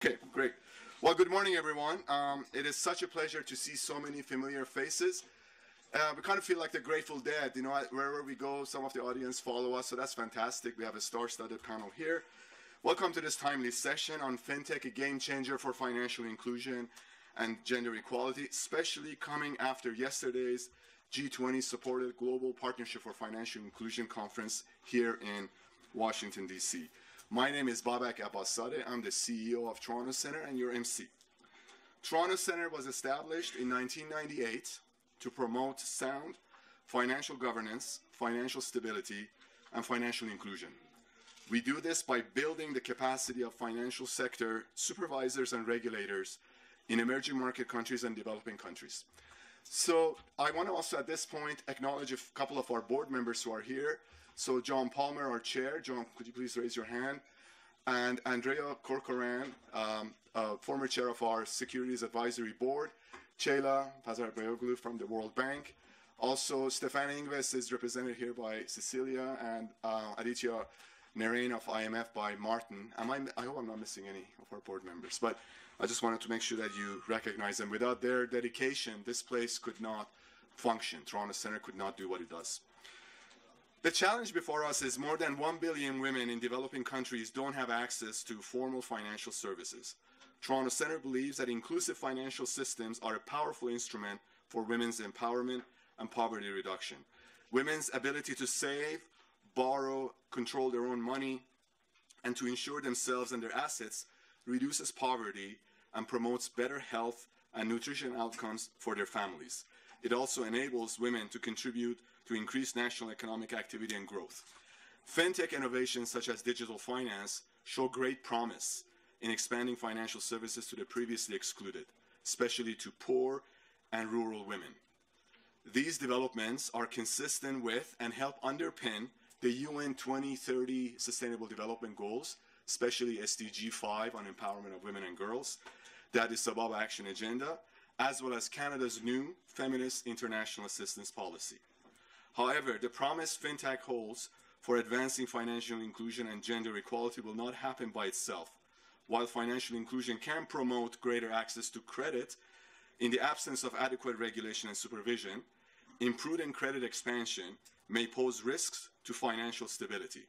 Okay, great. Well, good morning, everyone. Um, it is such a pleasure to see so many familiar faces. Uh, we kind of feel like the Grateful Dead. You know, wherever we go, some of the audience follow us, so that's fantastic. We have a star-studded panel here. Welcome to this timely session on FinTech, a game changer for financial inclusion and gender equality, especially coming after yesterday's G20 supported Global Partnership for Financial Inclusion conference here in Washington, D.C. My name is Babak Abbaszadeh. I'm the CEO of Toronto Center and your MC. Toronto Center was established in 1998 to promote sound financial governance, financial stability, and financial inclusion. We do this by building the capacity of financial sector supervisors and regulators in emerging market countries and developing countries. So I want to also at this point acknowledge a couple of our board members who are here. So John Palmer, our chair. John, could you please raise your hand? And Andrea Corcoran, um, uh, former chair of our Securities Advisory Board. Ceyla Pazarbasioglu from the World Bank. Also, Stefan Ingves is represented here by Cecilia and uh, Aditya Narain of IMF by Martin. Am I, I hope I'm not missing any of our board members, but I just wanted to make sure that you recognize them. Without their dedication, this place could not function. Toronto Center could not do what it does. The challenge before us is more than 1 billion women in developing countries don't have access to formal financial services. Toronto Center believes that inclusive financial systems are a powerful instrument for women's empowerment and poverty reduction. Women's ability to save, borrow, control their own money, and to insure themselves and their assets reduces poverty and promotes better health and nutrition outcomes for their families. It also enables women to contribute to increase national economic activity and growth. FinTech innovations such as digital finance show great promise in expanding financial services to the previously excluded, especially to poor and rural women. These developments are consistent with and help underpin the UN 2030 Sustainable Development Goals, especially SDG 5 on empowerment of women and girls, Addis Ababa Action Agenda, as well as Canada's new feminist international assistance policy. However, the promise FinTech holds for advancing financial inclusion and gender equality will not happen by itself. While financial inclusion can promote greater access to credit, in the absence of adequate regulation and supervision, imprudent credit expansion may pose risks to financial stability.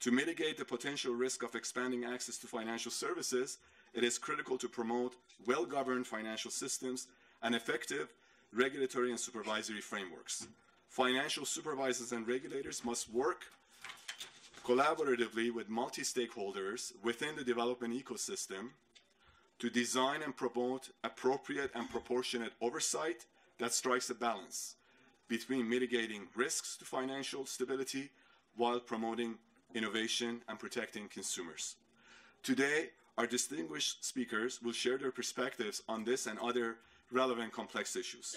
To mitigate the potential risk of expanding access to financial services, it is critical to promote well-governed financial systems and effective regulatory and supervisory frameworks. Financial supervisors and regulators must work collaboratively with multi-stakeholders within the development ecosystem to design and promote appropriate and proportionate oversight that strikes a balance between mitigating risks to financial stability while promoting innovation and protecting consumers. Today, our distinguished speakers will share their perspectives on this and other relevant complex issues.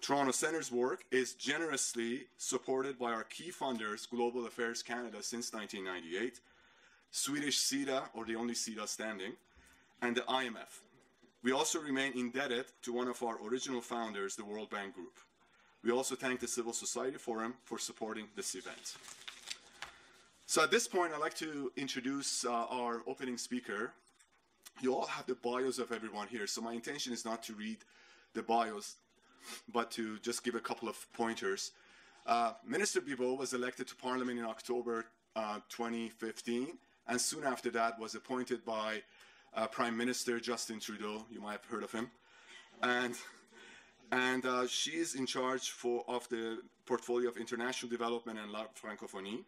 Toronto Center's work is generously supported by our key funders, Global Affairs Canada, since 1998, Swedish SIDA, or the only SIDA standing, and the IMF. We also remain indebted to one of our original founders, the World Bank Group. We also thank the Civil Society Forum for supporting this event. So at this point, I'd like to introduce uh, our opening speaker. You all have the bios of everyone here, so my intention is not to read the bios but to just give a couple of pointers. Uh, Minister Bibeau was elected to Parliament in October uh, 2015, and soon after that was appointed by uh, Prime Minister Justin Trudeau. You might have heard of him, and and uh, she is in charge for of the portfolio of international development and la francophonie.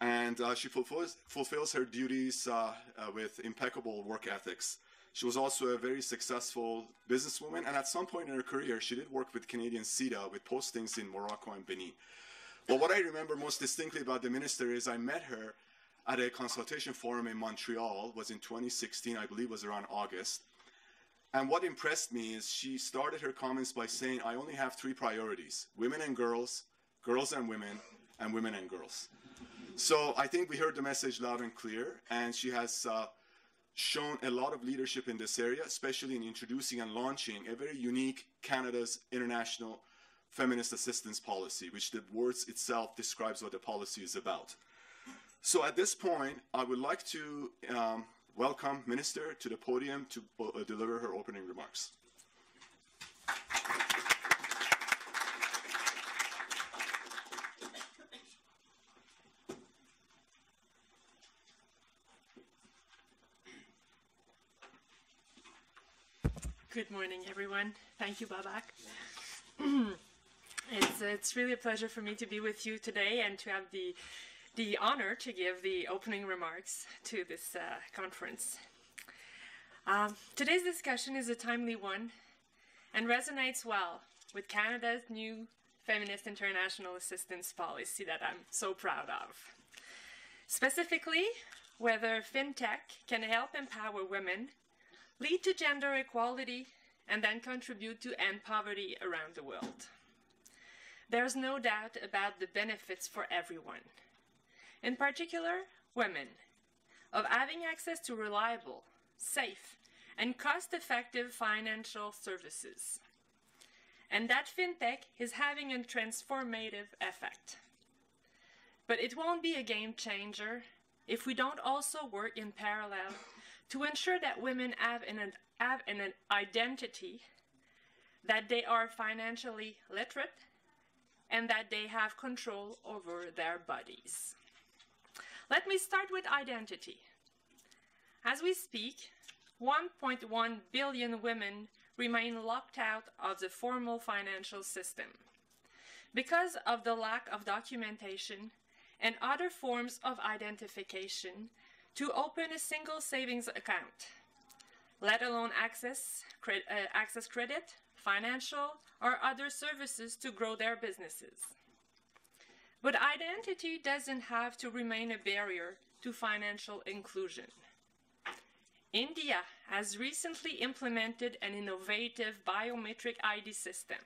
And uh, she fulfills, fulfills her duties uh, with impeccable work ethics. She was also a very successful businesswoman, and at some point in her career, she did work with Canadian CIDA with postings in Morocco and Benin. But what I remember most distinctly about the minister is I met her at a consultation forum in Montreal, was in 2016, I believe was around August. And what impressed me is she started her comments by saying, I only have three priorities, women and girls, girls and women, and women and girls. So I think we heard the message loud and clear, and she has uh, shown a lot of leadership in this area, especially in introducing and launching a very unique Canada's international feminist assistance policy, which the words itself describes what the policy is about. So at this point, I would like to um, welcome Minister to the podium to uh, deliver her opening remarks. Good morning, everyone. Thank you, Babak. it's, it's really a pleasure for me to be with you today and to have the, the honor to give the opening remarks to this uh, conference. Um, today's discussion is a timely one and resonates well with Canada's new Feminist International Assistance Policy that I'm so proud of. Specifically, whether FinTech can help empower women lead to gender equality, and then contribute to end poverty around the world. There's no doubt about the benefits for everyone, in particular, women, of having access to reliable, safe, and cost effective financial services. And that fintech is having a transformative effect. But it won't be a game changer if we don't also work in parallel to ensure that women have an, have an identity, that they are financially literate, and that they have control over their bodies. Let me start with identity. As we speak, 1.1 billion women remain locked out of the formal financial system because of the lack of documentation and other forms of identification to open a single savings account, let alone access, cre- uh, access credit, financial, or other services to grow their businesses. But identity doesn't have to remain a barrier to financial inclusion. India has recently implemented an innovative biometric ID system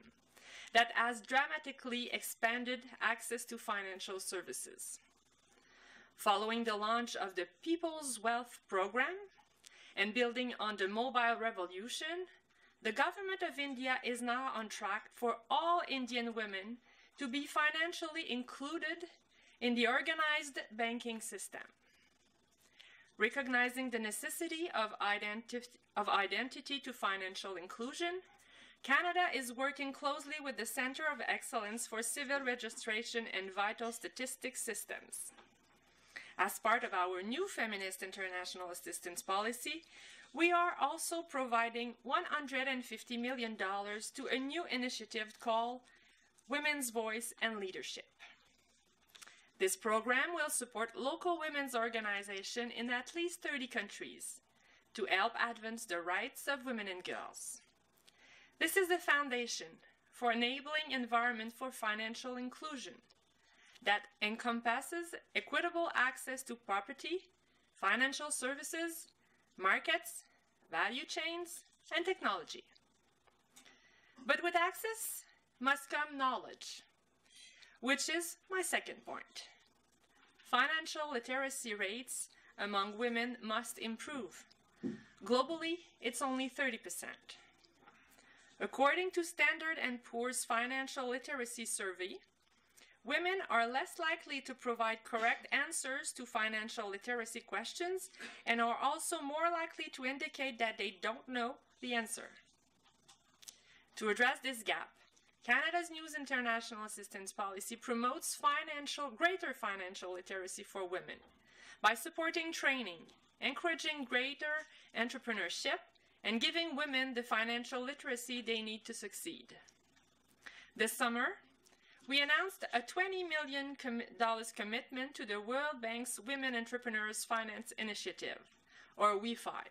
that has dramatically expanded access to financial services. Following the launch of the People's Wealth Program and building on the mobile revolution, the government of India is now on track for all Indian women to be financially included in the organized banking system. Recognizing the necessity of, identi- of identity to financial inclusion, Canada is working closely with the Center of Excellence for Civil Registration and Vital Statistics Systems. As part of our new Feminist International Assistance Policy, we are also providing $150 million to a new initiative called Women's Voice and Leadership. This program will support local women's organizations in at least 30 countries to help advance the rights of women and girls. This is the foundation for enabling environment for financial inclusion that encompasses equitable access to property, financial services, markets, value chains, and technology. But with access must come knowledge, which is my second point. Financial literacy rates among women must improve. Globally, it's only 30%. According to Standard & Poor's Financial Literacy Survey, Women are less likely to provide correct answers to financial literacy questions and are also more likely to indicate that they don't know the answer. To address this gap, Canada's News international assistance policy promotes financial, greater financial literacy for women by supporting training, encouraging greater entrepreneurship, and giving women the financial literacy they need to succeed. This summer, we announced a $20 million com- commitment to the World Bank's Women Entrepreneurs Finance Initiative, or WEFI.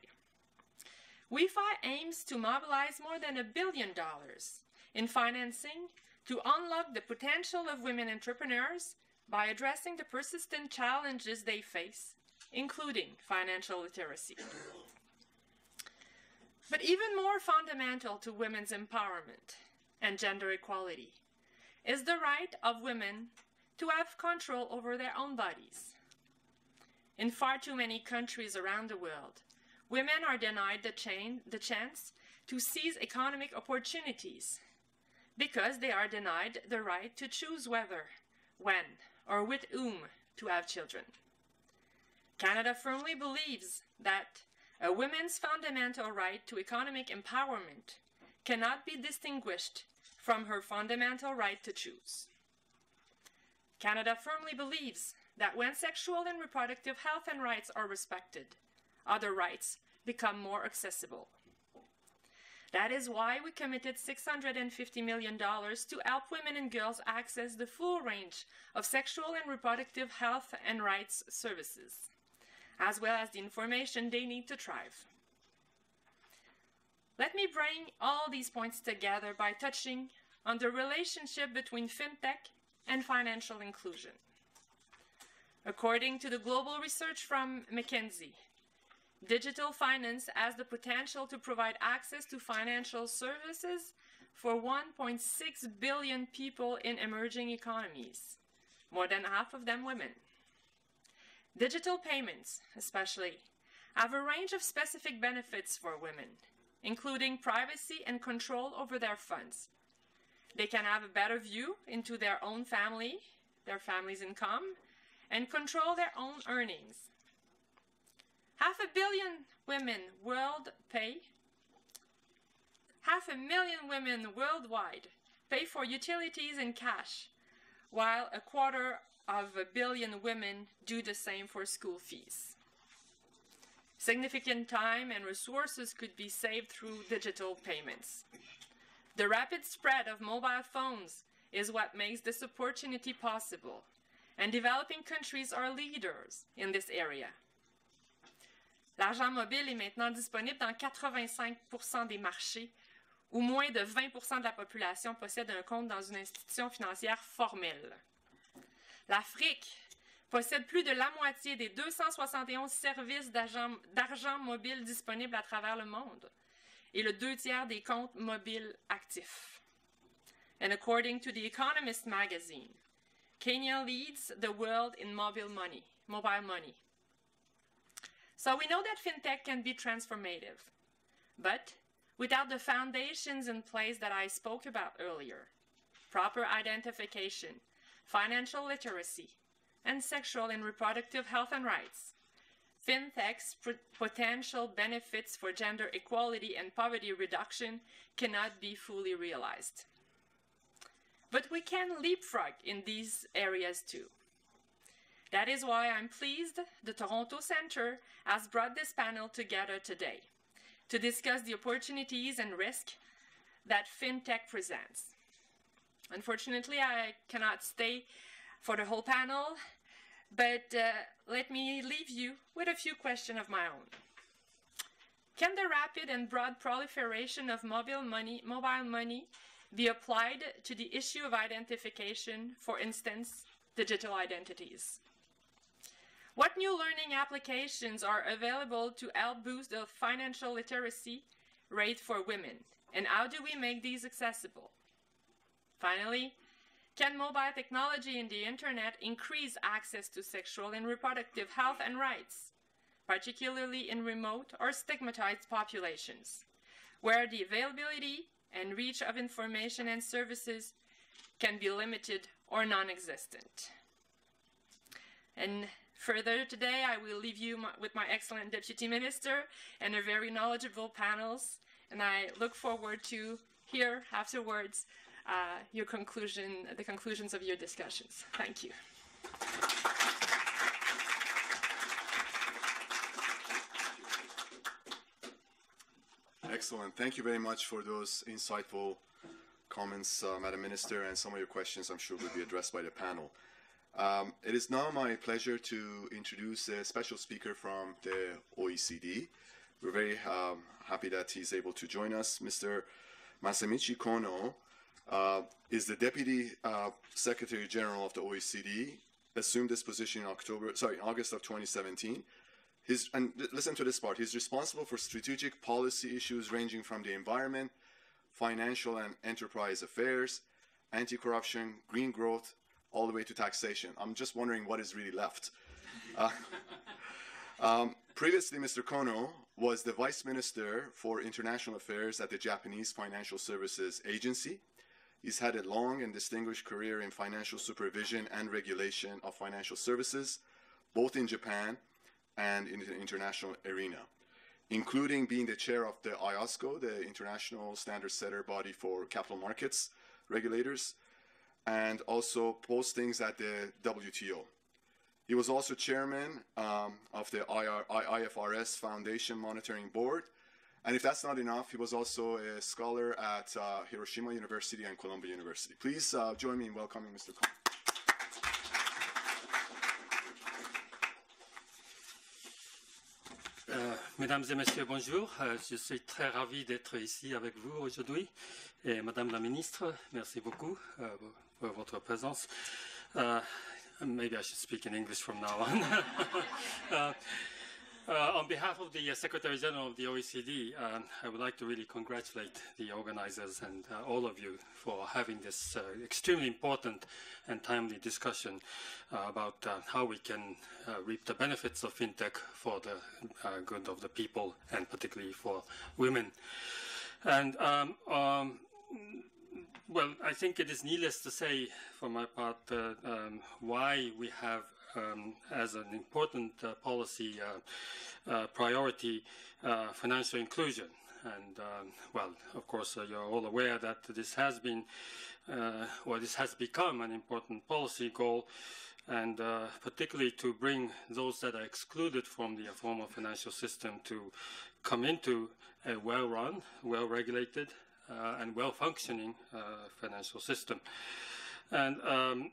WEFI aims to mobilize more than a billion dollars in financing to unlock the potential of women entrepreneurs by addressing the persistent challenges they face, including financial literacy. But even more fundamental to women's empowerment and gender equality is the right of women to have control over their own bodies. In far too many countries around the world, women are denied the, chain, the chance to seize economic opportunities because they are denied the right to choose whether, when, or with whom to have children. Canada firmly believes that a woman's fundamental right to economic empowerment cannot be distinguished from her fundamental right to choose. Canada firmly believes that when sexual and reproductive health and rights are respected, other rights become more accessible. That is why we committed $650 million to help women and girls access the full range of sexual and reproductive health and rights services, as well as the information they need to thrive. Let me bring all these points together by touching on the relationship between fintech and financial inclusion. According to the global research from McKinsey, digital finance has the potential to provide access to financial services for 1.6 billion people in emerging economies, more than half of them women. Digital payments, especially, have a range of specific benefits for women, including privacy and control over their funds. They can have a better view into their own family, their family's income, and control their own earnings. Half a billion women world pay half a million women worldwide pay for utilities in cash, while a quarter of a billion women do the same for school fees. Significant time and resources could be saved through digital payments. The rapid spread of mobile phones is what makes this opportunity possible, and developing countries are leaders in this area. L'argent mobile est maintenant disponible dans 85% des marchés où moins de 20% de la population possède un compte dans une institution financière formelle. L'Afrique possède plus de la moitié des 271 services d'argent mobile disponibles à travers le monde et le deux tiers des comptes mobiles actifs. And according to The Economist magazine, Kenya leads the world in mobile money, mobile money. So we know that fintech can be transformative, but without the foundations in place that I spoke about earlier, proper identification, financial literacy, and sexual and reproductive health and rights, fintech's potential benefits for gender equality and poverty reduction cannot be fully realized. But we can leapfrog in these areas too. That is why I'm pleased the Toronto Centre has brought this panel together today to discuss the opportunities and risks that fintech presents. Unfortunately, I cannot stay for the whole panel, but uh, let me leave you with a few questions of my own. Can the rapid and broad proliferation of mobile money, mobile money be applied to the issue of identification, for instance, digital identities? What new learning applications are available to help boost the financial literacy rate for women? And how do we make these accessible? Finally, can mobile technology and the internet increase access to sexual and reproductive health and rights, particularly in remote or stigmatized populations, where the availability and reach of information and services can be limited or non existent? And Further today, I will leave you with my excellent Deputy Minister and a very knowledgeable panels, and I look forward to hear afterwards uh, your conclusion, the conclusions of your discussions. Thank you. Excellent. Thank you very much for those insightful comments, uh, Madam Minister, and some of your questions I'm sure will be addressed by the panel. Um, it is now my pleasure to introduce a special speaker from the OECD. We're very um, happy that he's able to join us. Mr. Masamichi Kono uh, is the Deputy uh, Secretary General of the OECD, assumed this position in October, sorry, August of 2017. His, and listen to this part, he's responsible for strategic policy issues ranging from the environment, financial and enterprise affairs, anti-corruption, green growth, all the way to taxation. I'm just wondering what is really left. Uh, um, previously, Mr. Kono was the Vice Minister for International Affairs at the Japanese Financial Services Agency. He's had a long and distinguished career in financial supervision and regulation of financial services, both in Japan and in the international arena. including being the chair of the IOSCO, the International Standard Setter Body for Capital Markets Regulators, and also postings at the WTO. He was also chairman um, of the IR, IFRS Foundation Monitoring Board. And if that's not enough, he was also a scholar at uh, Hiroshima University and Columbia University. Please uh, join me in welcoming Mr. Kono. Euh, mesdames et messieurs, bonjour. Euh, je suis très ravi d'être ici avec vous aujourd'hui. Et Madame la Ministre, merci beaucoup euh, pour votre présence. Uh, maybe I should speak in English from now on. uh, uh, on behalf of the uh, Secretary General of the OECD, um, I would like to really congratulate the organizers and uh, all of you for having this uh, extremely important and timely discussion uh, about uh, how we can reap the benefits of fintech for the good of the people and particularly for women. And um, um, well, I think it is needless to say, for my part, uh, um, why we have um, as an important uh, policy uh, uh priority uh, financial inclusion. And um, well, of course, uh, you're all aware that this has been, or this has become an important policy goal and uh, particularly to bring those that are excluded from the formal financial system to come into a well-run, well-regulated, uh, and well-functioning uh, financial system. And um,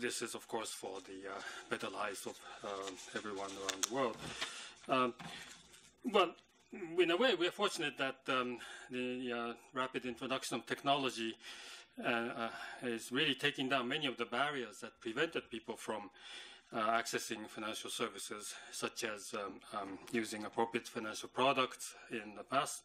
this is, of course, for the uh, better lives of um, everyone around the world. Um, well, in a way, we are fortunate that um, the uh, rapid introduction of technology uh, uh, is really taking down many of the barriers that prevented people from accessing financial services, such as um, um, using appropriate financial products in the past.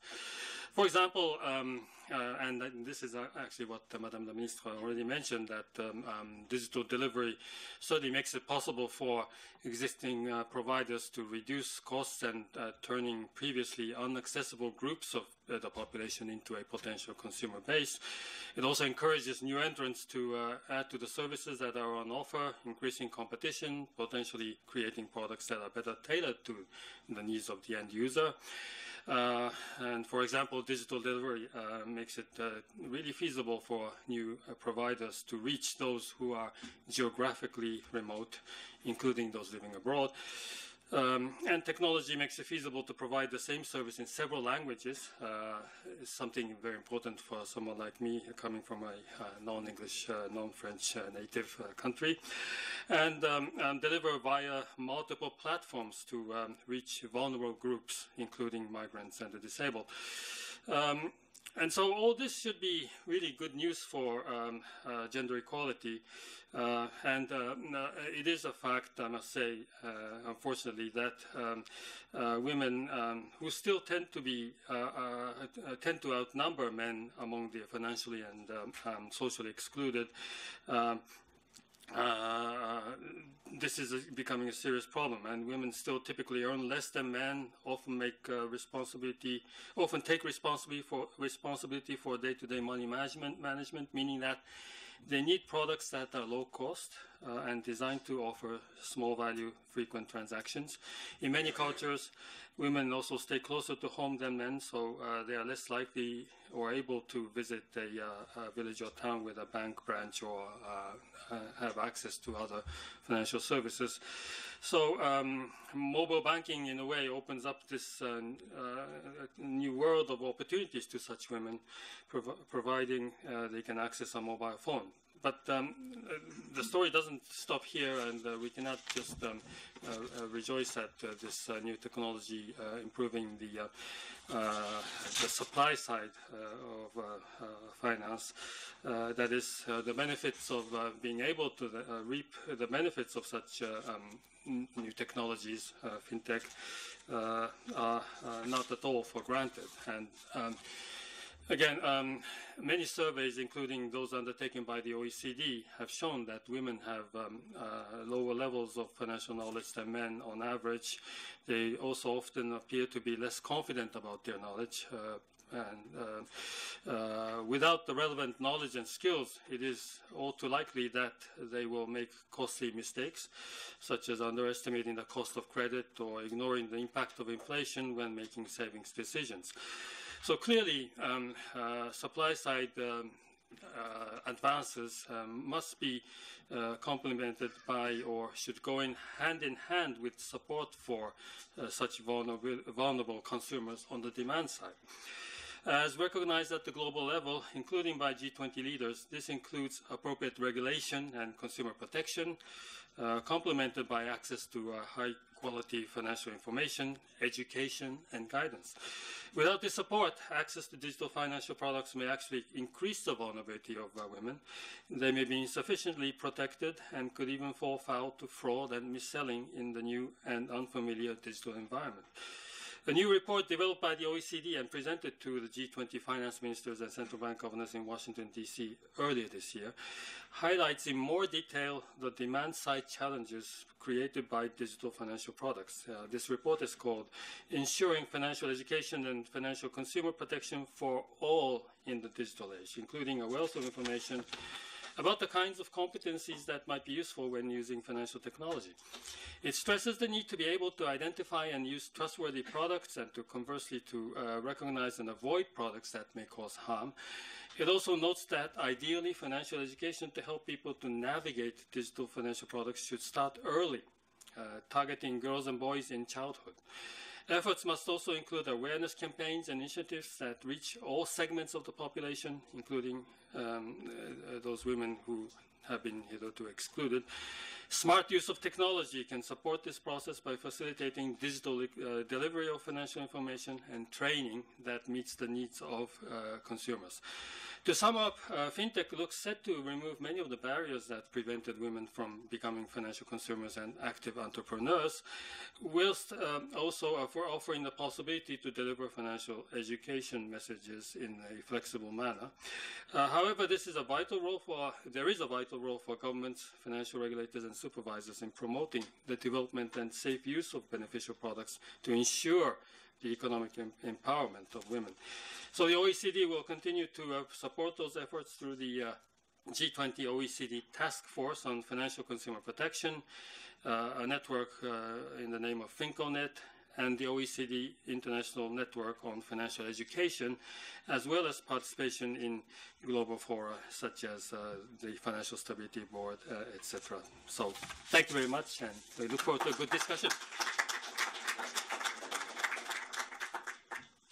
For example, um, uh, and this is uh, actually what uh, Madame la Ministre already mentioned, that um, um, digital delivery certainly makes it possible for existing uh, providers to reduce costs and uh, turning previously inaccessible groups of uh, the population into a potential consumer base. It also encourages new entrants to add to the services that are on offer, increasing competition, potentially creating products that are better tailored to the needs of the end user. Uh, and for example, digital delivery uh, makes it uh, really feasible for new providers to reach those who are geographically remote, including those living abroad. Um, and technology makes it feasible to provide the same service in several languages, uh, something very important for someone like me coming from a uh, non-English, uh, non-French uh, native uh, country, and um, deliver via multiple platforms to um, reach vulnerable groups, including migrants and the disabled. Um, and so all this should be really good news for um, uh, gender equality. Uh, and uh, uh, it is a fact, I must say, uh, unfortunately, that um, uh, women um, who still tend to be tend to outnumber men among the financially and um, um socially excluded um, uh, this is a, becoming a serious problem, and women still typically earn less than men. Often make uh, responsibility, often take responsibility for responsibility for day-to-day money management. Management, meaning that they need products that are low cost uh, and designed to offer small value, frequent transactions. In many cultures, women also stay closer to home than men, so uh, they are less likely or able to visit a, uh, a village or town with a bank branch or uh, uh, have access to other financial services. So um, mobile banking, in a way, opens up this uh, new world of opportunities to such women, prov providing they can access a mobile phone but um, the story doesn't stop here, and uh, we cannot just um, uh, uh rejoice at uh, this uh, new technology improving the the supply side of finance. that is, the benefits of being able to reap the benefits of such um, new technologies, fintech, are not at all for granted, and. Again, um, many surveys, including those undertaken by the OECD, have shown that women have um, uh, lower levels of financial knowledge than men on average. They also often appear to be less confident about their knowledge, uh, And uh, uh, without the relevant knowledge and skills, it is all too likely that they will make costly mistakes, such as underestimating the cost of credit or ignoring the impact of inflation when making savings decisions. So clearly, um, uh, supply side um, uh, advances um, must be uh, complemented by or should go in hand in hand with support for uh, such vulnerable, vulnerable consumers on the demand side. As recognized at the global level, including by G20 leaders, this includes appropriate regulation and consumer protection, complemented by access to uh, high quality financial information, education, and guidance. Without this support, access to digital financial products may actually increase the vulnerability of uh, women. They may be insufficiently protected and could even fall foul to fraud and mis-selling in the new and unfamiliar digital environment. A new report developed by the OECD and presented to the G20 finance ministers and central bank governors in Washington, D.C. earlier this year highlights in more detail the demand side challenges created by digital financial products. Uh, this report is called Ensuring Financial Education and Financial Consumer Protection for All in the Digital Age, including a wealth of information about the kinds of competencies that might be useful when using financial technology. It stresses the need to be able to identify and use trustworthy products and to conversely to uh, recognize and avoid products that may cause harm. It also notes that ideally financial education to help people to navigate digital financial products should start early, uh, targeting girls and boys in childhood. Efforts must also include awareness campaigns and initiatives that reach all segments of the population, including um, uh, those women who have been hitherto excluded. Smart use of technology can support this process by facilitating digital uh, delivery of financial information and training that meets the needs of uh, consumers. To sum up, uh, fintech looks set to remove many of the barriers that prevented women from becoming financial consumers and active entrepreneurs, whilst um, also offering the possibility to deliver financial education messages in a flexible manner. Uh, however, this is a vital role for there is a vital role for governments, financial regulators, and supervisors in promoting the development and safe use of beneficial products to ensure the economic em empowerment of women. So the OECD will continue to uh, support those efforts through the uh, G20 OECD Task Force on Financial Consumer Protection, uh, a network uh, in the name of FinCoNet, and the OECD International Network on Financial Education, as well as participation in global fora such as uh, the Financial Stability Board, uh, etc. So thank you very much, and we look forward to a good discussion.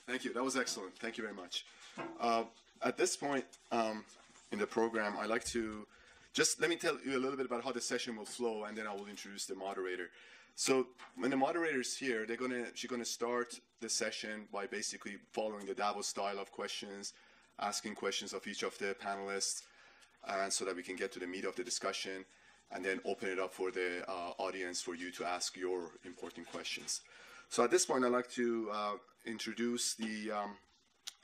Thank you. That was excellent. Thank you very much. Uh, at this point um, in the program, I'd like to just let me tell you a little bit about how the session will flow, and then I will introduce the moderator. So when the moderator is here, they're gonna she's gonna start the session by basically following the Davos style of questions, asking questions of each of the panelists, and so that we can get to the meat of the discussion, and then open it up for the uh, audience for you to ask your important questions. So at this point, I'd like to uh, introduce the um,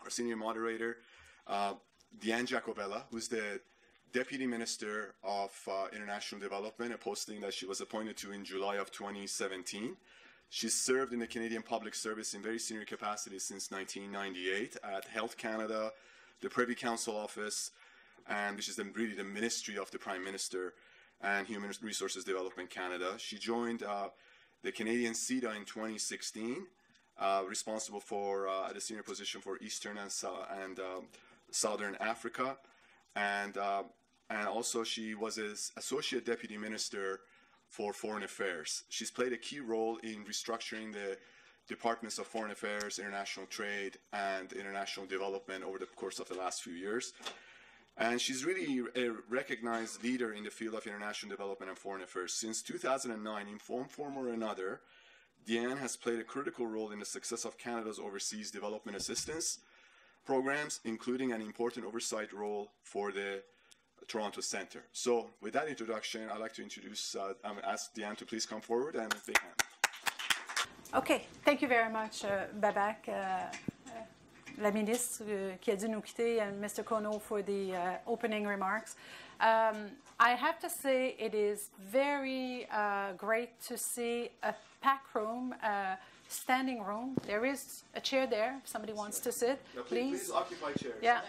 our senior moderator, uh, Diane Jacovella, who's the Deputy Minister of uh, International Development, a posting that she was appointed to in July of 2017. She served in the Canadian Public Service in very senior capacities since 1998 at Health Canada, the Privy Council Office, and which is the, really the Ministry of the Prime Minister and Human Resources Development Canada. She joined uh, the Canadian CIDA in 2016, uh, responsible for uh, the senior position for Eastern and, and um, Southern Africa, and uh, and also she was as associate deputy minister for foreign affairs. She's played a key role in restructuring the departments of foreign affairs, international trade, and international development over the course of the last few years. And she's really a recognized leader in the field of international development and foreign affairs. Since 2009, in one form or another, Diane has played a critical role in the success of Canada's overseas development assistance programs, including an important oversight role for the Toronto Centre. So, with that introduction, I'd like to introduce, uh, um, ask Diane to please come forward and big hand. Okay, thank you very much, uh, Babak. Uh, la ministre uh, qui a dû nous quitter, and Mr. Kono for the uh, opening remarks. Um, I have to say it is very uh, great to see a pack room standing room. There is a chair there if somebody wants to sit. Now, please, please occupy chairs. Yeah.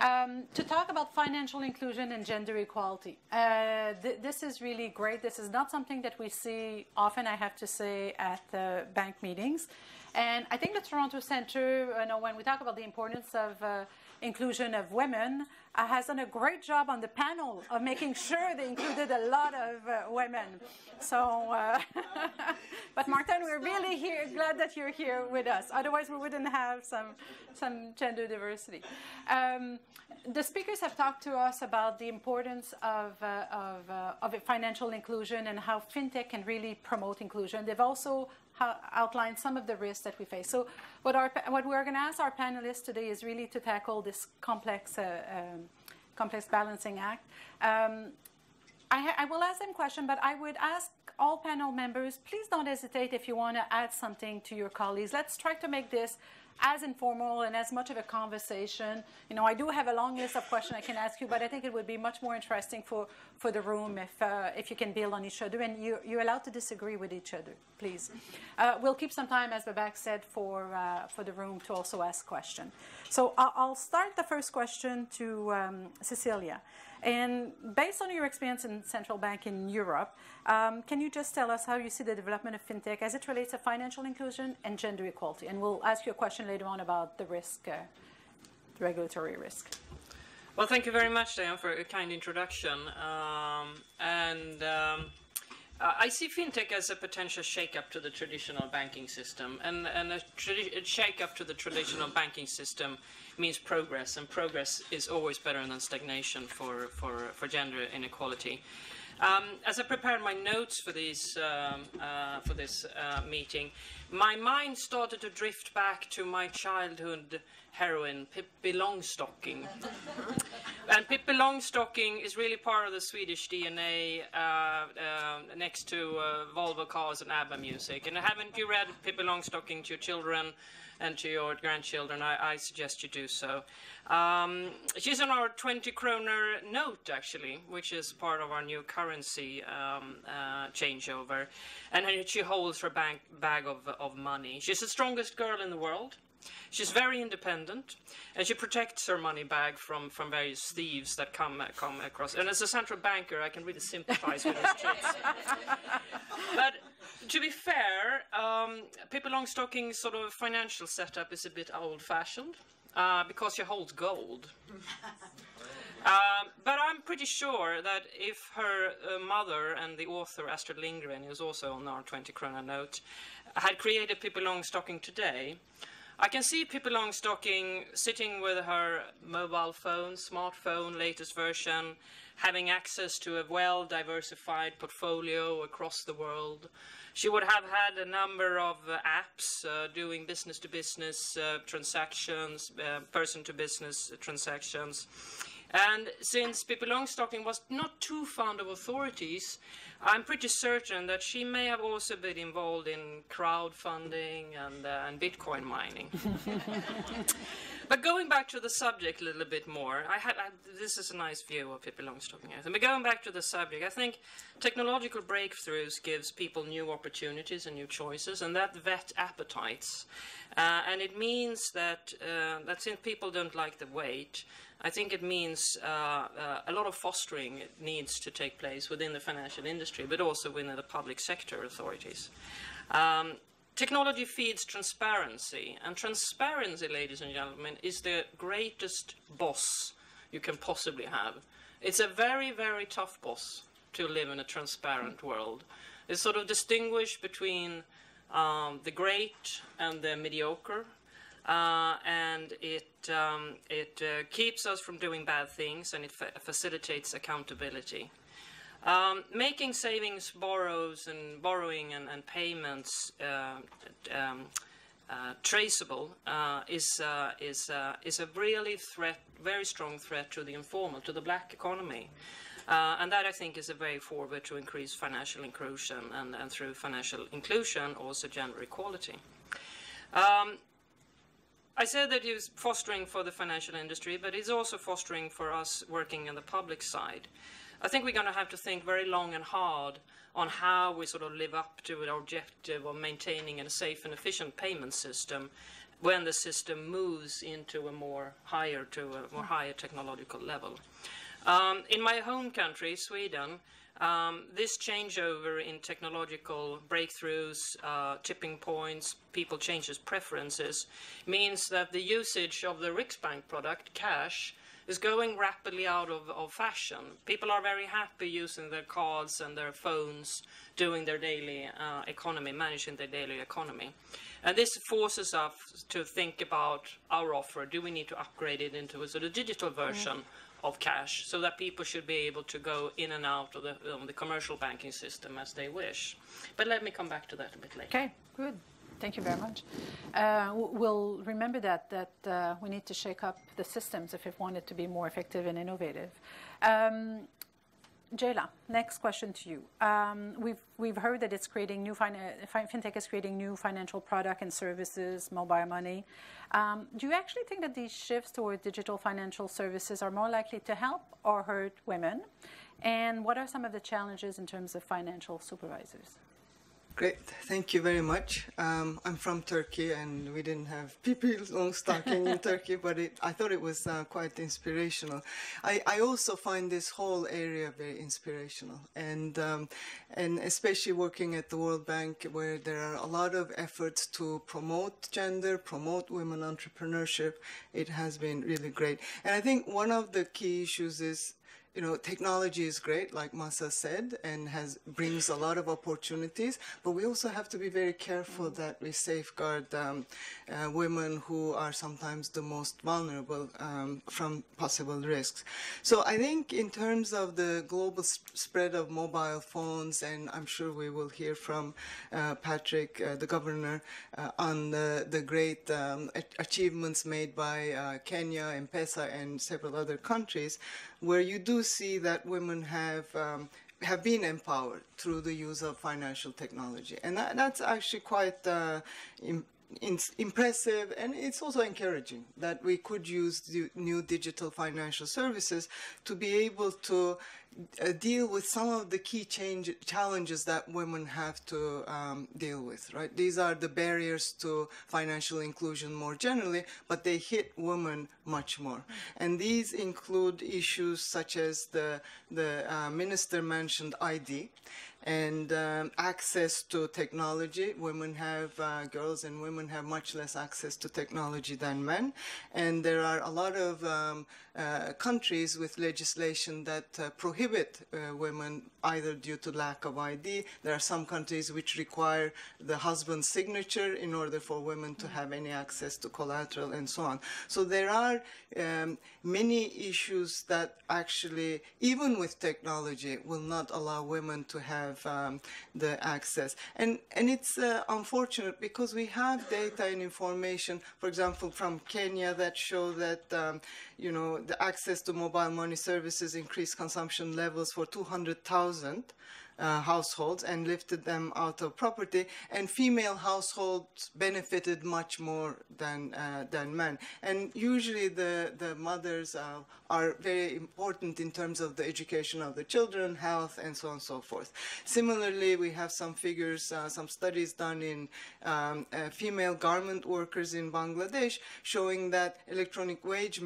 Um, to talk about financial inclusion and gender equality. Uh, th- this is really great. This is not something that we see often, I have to say, at the bank meetings. And I think the Toronto Centre, you know, when we talk about the importance of uh, inclusion of women, uh, has done a great job on the panel of making sure they included a lot of uh, women. So, uh, but Martin, we're really here, glad that you're here with us. Otherwise, we wouldn't have some some gender diversity. Um, the speakers have talked to us about the importance of, uh, of, uh, of financial inclusion and how fintech can really promote inclusion. They've also outlined some of the risks that we face. So, what, our, what we're going to ask our panelists today is really to tackle this complex, uh, um, complex balancing act. Um, I, I, will ask them questions, but I would ask all panel members, please don't hesitate if you want to add something to your colleagues. Let's try to make this as informal and as much of a conversation. You know, I do have a long list of questions I can ask you, but I think it would be much more interesting for, for the room if, uh, if you can build on each other and you, you're allowed to disagree with each other, please. Uh, we'll keep some time, as Babak said, for, uh, for the room to also ask questions. So I'll start the first question to um, Cecilia. And based on your experience in central bank in Europe, um, can you just tell us how you see the development of fintech as it relates to financial inclusion and gender equality? And we'll ask you a question later on about the risk, uh, the regulatory risk. Well, thank you very much, Diane, for a kind introduction. Um, and um, Uh, I see fintech as a potential shake-up to the traditional banking system, and, and a, a shake-up to the traditional banking system means progress, and progress is always better than stagnation for, for, for gender inequality. Um, as I prepared my notes for, these, um, uh, for this uh, meeting, my mind started to drift back to my childhood heroine, Pippi Longstocking. and Pippi Longstocking is really part of the Swedish DNA uh, uh, next to uh, Volvo cars and ABBA music. And haven't you read Pippi Longstocking to your children? And to your grandchildren, I, I suggest you do so. Um, she's on our 20 kroner note, actually, which is part of our new currency um, uh, changeover. And she holds her bank bag of, of money. She's the strongest girl in the world. She's very independent, and she protects her money bag from, from various thieves that come come across. And as a central banker, I can really sympathize with these kids. but to be fair, um, Pippi Longstocking's sort of financial setup is a bit old-fashioned uh, because she holds gold. Um, but I'm pretty sure that if her uh, mother and the author Astrid Lindgren, who's also on our 20 krona note, had created Pippi Longstocking today, I can see Pippi Longstocking sitting with her mobile phone, smartphone, latest version, having access to a well diversified portfolio across the world, she would have had a number of uh, apps uh, doing business to business uh, transactions, uh, person to business transactions. And since Pippi Longstocking was not too fond of authorities, I'm pretty certain that she may have also been involved in crowdfunding and, uh, and Bitcoin mining. But going back to the subject a little bit more, I I, this is a nice view of Pippi Longstocking. But going back to the subject, I think technological breakthroughs gives people new opportunities and new choices, and that vet appetites. Uh, and it means that uh, that since people don't like the wait, I think it means uh, uh a lot of fostering needs to take place within the financial industry, but also within the public sector authorities. Um, Technology feeds transparency, and transparency, ladies and gentlemen, is the greatest boss you can possibly have. It's a very, very tough boss to live in a transparent world. It's sort of distinguished between um, the great and the mediocre, uh, and it um, it uh, keeps us from doing bad things, and it fa facilitates accountability. Um, making savings, borrows, and borrowing and, and payments uh, um, uh, traceable uh, is is is a really threat, very strong threat to the informal, to the black economy. Uh, and that I think is a way forward to increase financial inclusion and, and through financial inclusion also gender equality. Um, I said that he's fostering for the financial industry, but he's also fostering for us working on the public side. I think we're going to have to think very long and hard on how we sort of live up to our objective of maintaining a safe and efficient payment system when the system moves into a more higher to a more higher technological level. Um, in my home country, Sweden, um, this changeover in technological breakthroughs, uh, tipping points, people changes preferences, means that the usage of the Riksbank product, cash, is going rapidly out of, of fashion. People are very happy using their cards and their phones, doing their daily uh, economy, managing their daily economy. And this forces us to think about our offer. Do we need to upgrade it into a sort of digital version? Of cash so that people should be able to go in and out of the, um, the commercial banking system as they wish. But let me come back to that a bit later. Okay, good. Thank you very much. Uh, we'll remember that that uh, we need to shake up the systems if we want it to be more effective and innovative. Um, Ceyla, next question to you. Um, we've we've heard that it's creating new fintech is creating new financial product and services, mobile money. Um, do you actually think that these shifts toward digital financial services are more likely to help or hurt women? And what are some of the challenges in terms of financial supervisors? Great, thank you very much. Um, I'm from Turkey, and we didn't have Pippi Longstocking in Turkey, but it, I thought it was uh, quite inspirational. I, I, also find this whole area very inspirational, and um, and especially working at the World Bank, where there are a lot of efforts to promote gender, promote women entrepreneurship. It has been really great, and I think one of the key issues is you know, technology is great, like Masa said, and has brings a lot of opportunities. But we also have to be very careful that we safeguard um, uh, women who are sometimes the most vulnerable um, from possible risks. So I think in terms of the global sp spread of mobile phones, and I'm sure we will hear from uh, Patrick, uh, the governor, uh, on the, the great um, achievements made by uh, Kenya, M-Pesa, and several other countries where you do see that women have um, have been empowered through the use of financial technology, and that, that's actually quite uh, in, impressive, and it's also encouraging that we could use the new digital financial services to be able to uh, deal with some of the key change, challenges that women have to um, deal with, right? These are the barriers to financial inclusion more generally, but they hit women much more. And these include issues such as the, the uh, minister mentioned ID and um, access to technology. Women have, uh, girls and women have much less access to technology than men. And there are a lot of um, uh, countries with legislation that uh, prohibit uh, women either due to lack of ID. There are some countries which require the husband's signature in order for women to have any access to collateral and so on. So there are um, many issues that actually, even with technology, will not allow women to have um, the access. And, and it's uh, unfortunate because we have data and information, for example, from Kenya that show that, um, you know, the access to mobile money services increased consumption levels for 200,000 uh, households and lifted them out of poverty, and female households benefited much more than uh, than men. And usually the the mothers uh, are very important in terms of the education of the children, health, and so on and so forth. Similarly, we have some figures, uh, some studies done in um, uh, female garment workers in Bangladesh showing that electronic wage,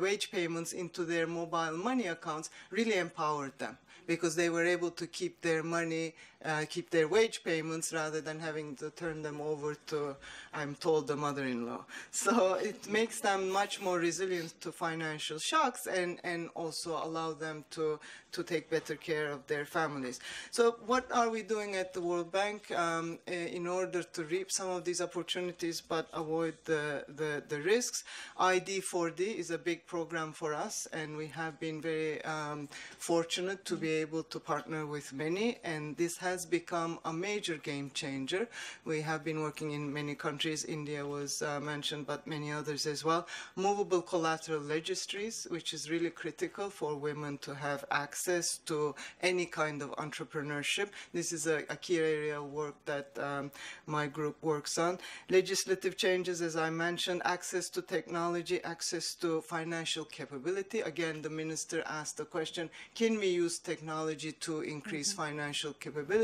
wage payments into their mobile money accounts really empowered them because they were able to keep their money, uh, keep their wage payments rather than having to turn them over to, I'm told, the mother-in-law. So it makes them much more resilient to financial shocks and, and also allow them to, to take better care of their families. So what are we doing at the World Bank um, in order to reap some of these opportunities but avoid the, the, the risks? ID4D is a big program for us and we have been very um, fortunate to be able to partner with many, and this has become a major game changer. We have been working in many countries. India was uh, mentioned, but many others as well. Movable collateral registries, which is really critical for women to have access to any kind of entrepreneurship. This is a, a key area of work that um, my group works on. Legislative changes, as I mentioned, access to technology, access to financial capability. Again, the minister asked the question, can we use technology to increase mm-hmm. financial capability?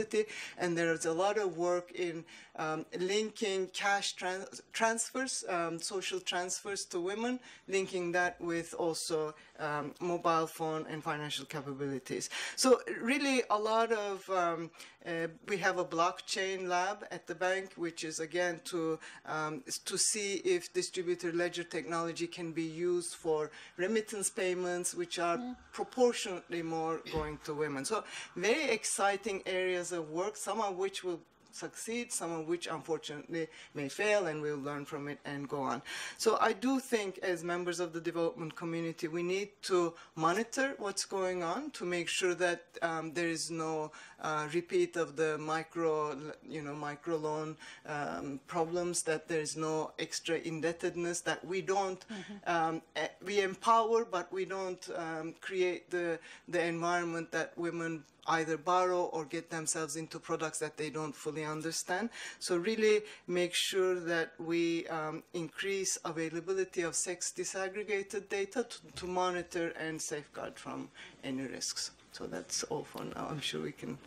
And there's a lot of work in um, linking cash trans transfers, um, social transfers to women, linking that with also um, mobile phone and financial capabilities. So really a lot of, um, uh, we have a blockchain lab at the bank, which is again to, um, to see if distributed ledger technology can be used for remittance payments, which are mm. proportionately more going to women. So very exciting areas of work, some of which will succeed, some of which unfortunately may fail, and we'll learn from it and go on. So I do think as members of the development community, we need to monitor what's going on to make sure that um, there is no uh, repeat of the micro, you know, micro loan um, problems, that there is no extra indebtedness, that we don't, mm-hmm. um, we empower, but we don't um, create the, the environment that women either borrow or get themselves into products that they don't fully understand. So really make sure that we um, increase availability of sex disaggregated data to, to monitor and safeguard from any risks. So that's all for now. I'm sure we can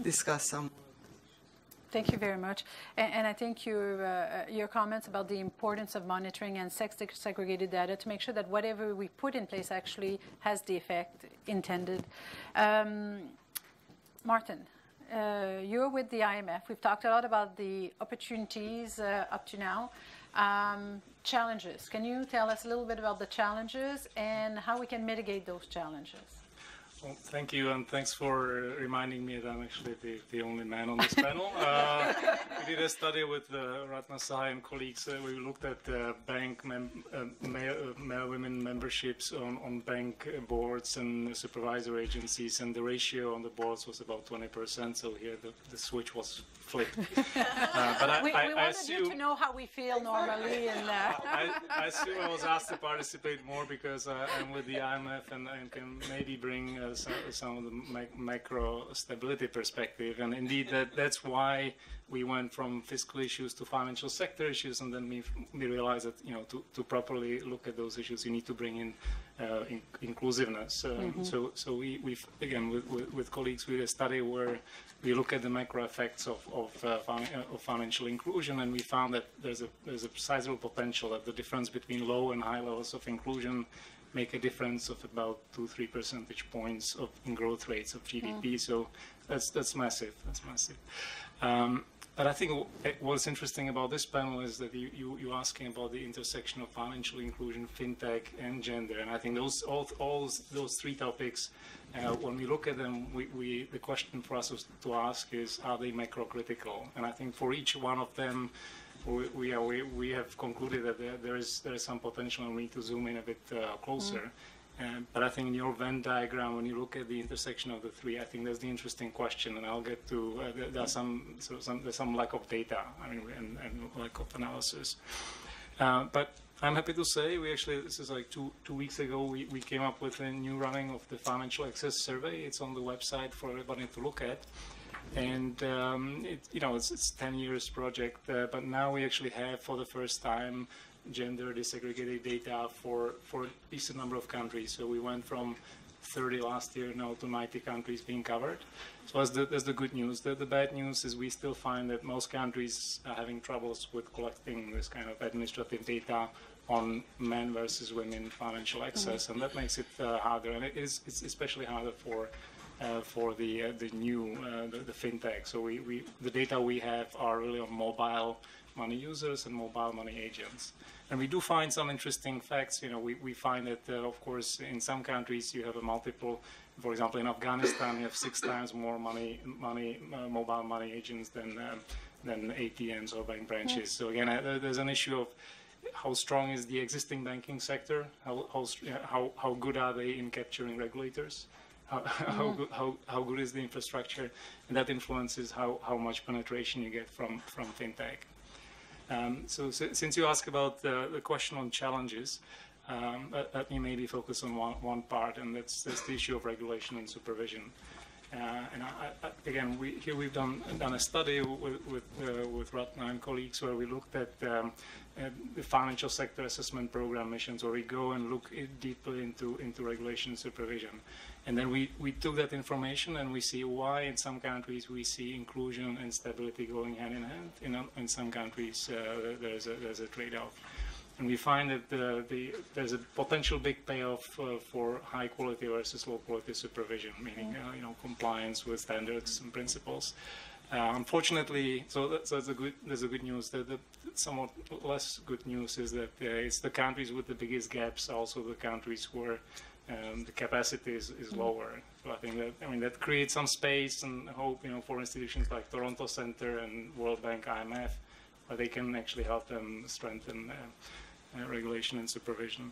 discuss some. Thank you very much. And, and I think your, uh, your comments about the importance of monitoring and sex segregated data to make sure that whatever we put in place actually has the effect intended. Um, Martin, uh, you're with the IMF. We've talked a lot about the opportunities uh, up to now. Um, challenges. Can you tell us a little bit about the challenges and how we can mitigate those challenges? Well, thank you, and thanks for reminding me that I'm actually the, the only man on this panel. Uh, we did a study with uh, Ratna Sahay and colleagues. Uh, we looked at uh, bank mem- uh, male, uh, male, women memberships on, on bank boards and supervisor agencies, and the ratio on the boards was about 20%. So here the, the switch was flipped. but I, we, I, we I wanted assume, you to know how we feel normally. And, I, I, assume I was asked to participate more because I'm with the IMF and, and can maybe bring some, some of the macro stability perspective. And indeed, that, that's why we went from fiscal issues to financial sector issues, and then we, we realized that you know to, to properly look at those issues, you need to bring in, uh, in inclusiveness. Um, mm-hmm. So so we we again with, with, with, colleagues we did a study where we look at the macro effects of of, uh, of, financial inclusion, and we found that there's a there's a sizable potential that the difference between low and high levels of inclusion make a difference of about two, three percentage points of in growth rates of GDP. Mm. So that's that's massive. That's massive. Um, but I think what's interesting about this panel is that you, you, you're asking about the intersection of financial inclusion, fintech, and gender. And I think those all, all those three topics, uh, when we look at them, we, we, the question for us to ask is, are they macro critical? And I think for each one of them, we, we, are, we, we have concluded that there, there is there is some potential and we need to zoom in a bit uh, closer. Mm. Um, but I think in your Venn diagram, when you look at the intersection of the three, I think that's the interesting question, and I'll get to uh, there, there's some, so some there's some lack of data, I mean, and, and lack of analysis. Uh, but I'm happy to say we actually this is like two two weeks ago we, we came up with a new running of the financial access survey. It's on the website for everybody to look at, and um, it, you know it's it's 10 years project, uh, but now we actually have for the first time gender disaggregated data for, for a decent number of countries. So we went from 30 last year now to 90 countries being covered. So that's the, that's the good news. The, the bad news is we still find that most countries are having troubles with collecting this kind of administrative data on men versus women financial access, mm-hmm. and that makes it uh, harder. And it is it's especially harder for for the uh, the new uh, the, the, fintech. So we, we the data we have are really on mobile money users and mobile money agents. And we do find some interesting facts. You know, we, we find that, uh, of course, in some countries you have a multiple. For example, in Afghanistan, you have six times more money, money, uh, mobile money agents than um, than ATMs or bank branches. So again, uh, there's an issue of how strong is the existing banking sector? How how how how good are they in capturing regulators? How, how, good, how, how good is the infrastructure, and that influences how, how much penetration you get from, from fintech. Um, so, so, since you asked about the, the question on challenges, um, let, let, me maybe focus on one, one part, and that's, that's the issue of regulation and supervision. Uh, and I, I, again, we, here we've done done a study with with, uh, with Ratna and colleagues where we looked at um, uh, the financial sector assessment program missions, where we go and look deeply into into regulation and supervision, and then we we took that information and we see why in some countries we see inclusion and stability going hand in hand. In in some countries uh, there's a there's a trade-off. And we find that the, the, there's a potential big payoff uh, for high quality versus low quality supervision, meaning uh, you know compliance with standards and principles. Uh, unfortunately, so, that, so a good, there's a good news. The, the, somewhat less good news is that uh, it's the countries with the biggest gaps, also the countries where um, the capacity is, is mm-hmm. lower. So I think that I mean that creates some space and hope, you know, for institutions like Toronto Centre and World Bank, IMF, where they can actually help them strengthen. Uh, uh, regulation and supervision.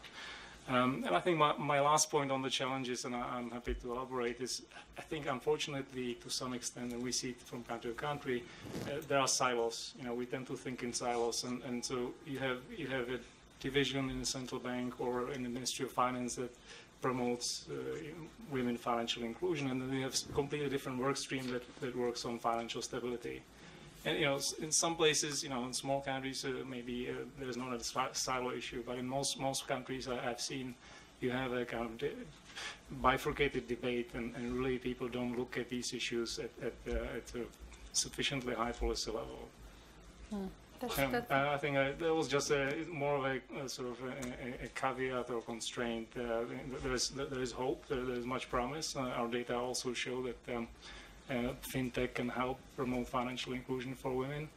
Um, and I think my, my last point on the challenges, and I, am happy to elaborate, is I think unfortunately to some extent, and we see it from country to country, uh, there are silos. You know, we tend to think in silos, and, and so you have you have a division in the central bank or in the Ministry of Finance that promotes uh, women financial inclusion, and then we have a completely different work stream that, that works on financial stability. And you know, in some places, you know, in small countries, uh, maybe uh, there's not a silo issue, but in most most countries, I, have seen you have a kind of de bifurcated debate, and, and, really people don't look at these issues at, at, at a sufficiently high policy level. Hmm. That's, um, that's I think uh, that was just a, more of a, a sort of a, a, caveat or constraint. Uh, there is there is hope. There, there is much promise. Uh, our data also show that. Um, uh, fintech can help promote financial inclusion for women,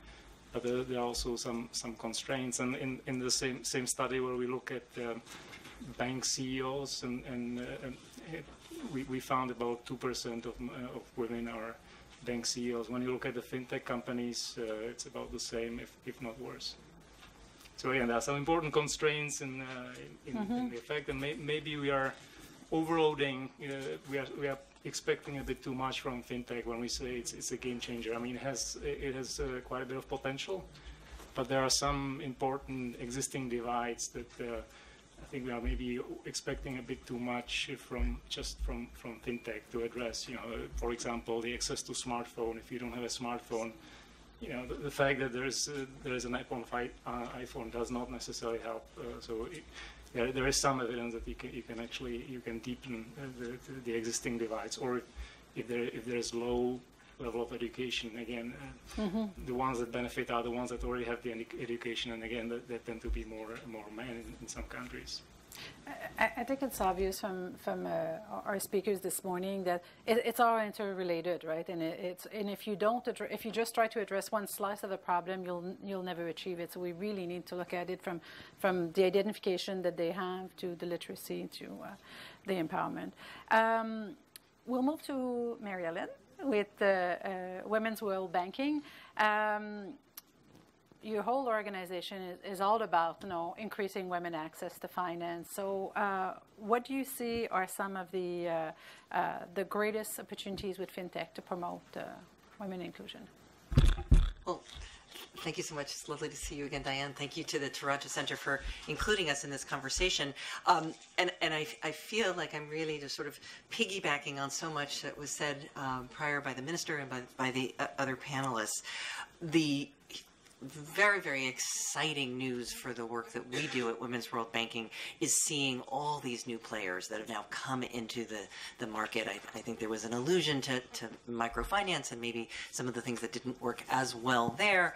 but there, there, are also some some constraints. And in, in the same same study where we look at uh, bank CEOs and, and, uh, and it, we, we found about two percent of uh, of women are bank CEOs. When you look at the fintech companies, uh, it's about the same, if if not worse. So again, there are some important constraints in uh, in, mm-hmm. in, the effect, and may, maybe we are overloading. we are we are expecting a bit too much from fintech when we say it's, it's a game changer. I mean, it has it has uh, quite a bit of potential, but there are some important existing divides that uh, I think we are maybe expecting a bit too much from just from from fintech to address. You know, for example, the access to smartphone. If you don't have a smartphone, you know, the, the fact that there is uh, there is an iPhone uh, iPhone does not necessarily help. Uh, so. It, there, there is some evidence that you can, you can actually you can deepen the, the existing divides, or if there if there is low level of education, again, uh, mm-hmm. the ones that benefit are the ones that already have the education, and again, that, that tend to be more more men in, in some countries. I, I think it's obvious from from uh, our speakers this morning that it, it's all interrelated, right? And it, it's and if you don't if you just try to address one slice of the problem, you'll you'll never achieve it. So we really need to look at it from from the identification that they have to the literacy to uh, the empowerment. Um, we'll move to Mary Ellen with uh, Women's World Banking. Um, your whole organization is, is, all about you know increasing women access to finance. So, uh, what do you see are some of the uh, uh, the greatest opportunities with fintech to promote uh, women inclusion? Well, thank you so much. It's lovely to see you again, Diane. Thank you to the Toronto Centre for including us in this conversation. Um, and and I, I feel like I'm really just sort of piggybacking on so much that was said um, prior by the minister and by, by the uh, other panelists. The very, very exciting news for the work that we do at Women's World Banking is seeing all these new players that have now come into the, the market. I, I think there was an allusion to, to microfinance and maybe some of the things that didn't work as well there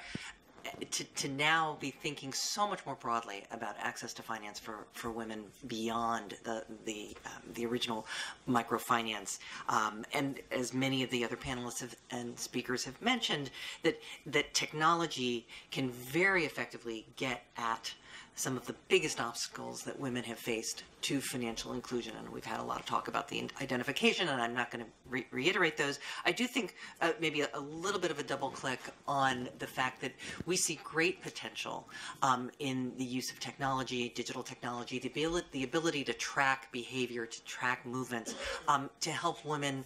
to, to now be thinking so much more broadly about access to finance for, for women beyond the the, um, the original microfinance, um, and as many of the other panelists have, and speakers have mentioned, that that technology can very effectively get at some of the biggest obstacles that women have faced to financial inclusion. And we've had a lot of talk about the identification, and I'm not going to re- reiterate those. I do think uh, maybe a, a, little bit of a double click on the fact that we see great potential um, in the use of technology, digital technology, the ability, the ability to track behavior, to track movements, um, to help women.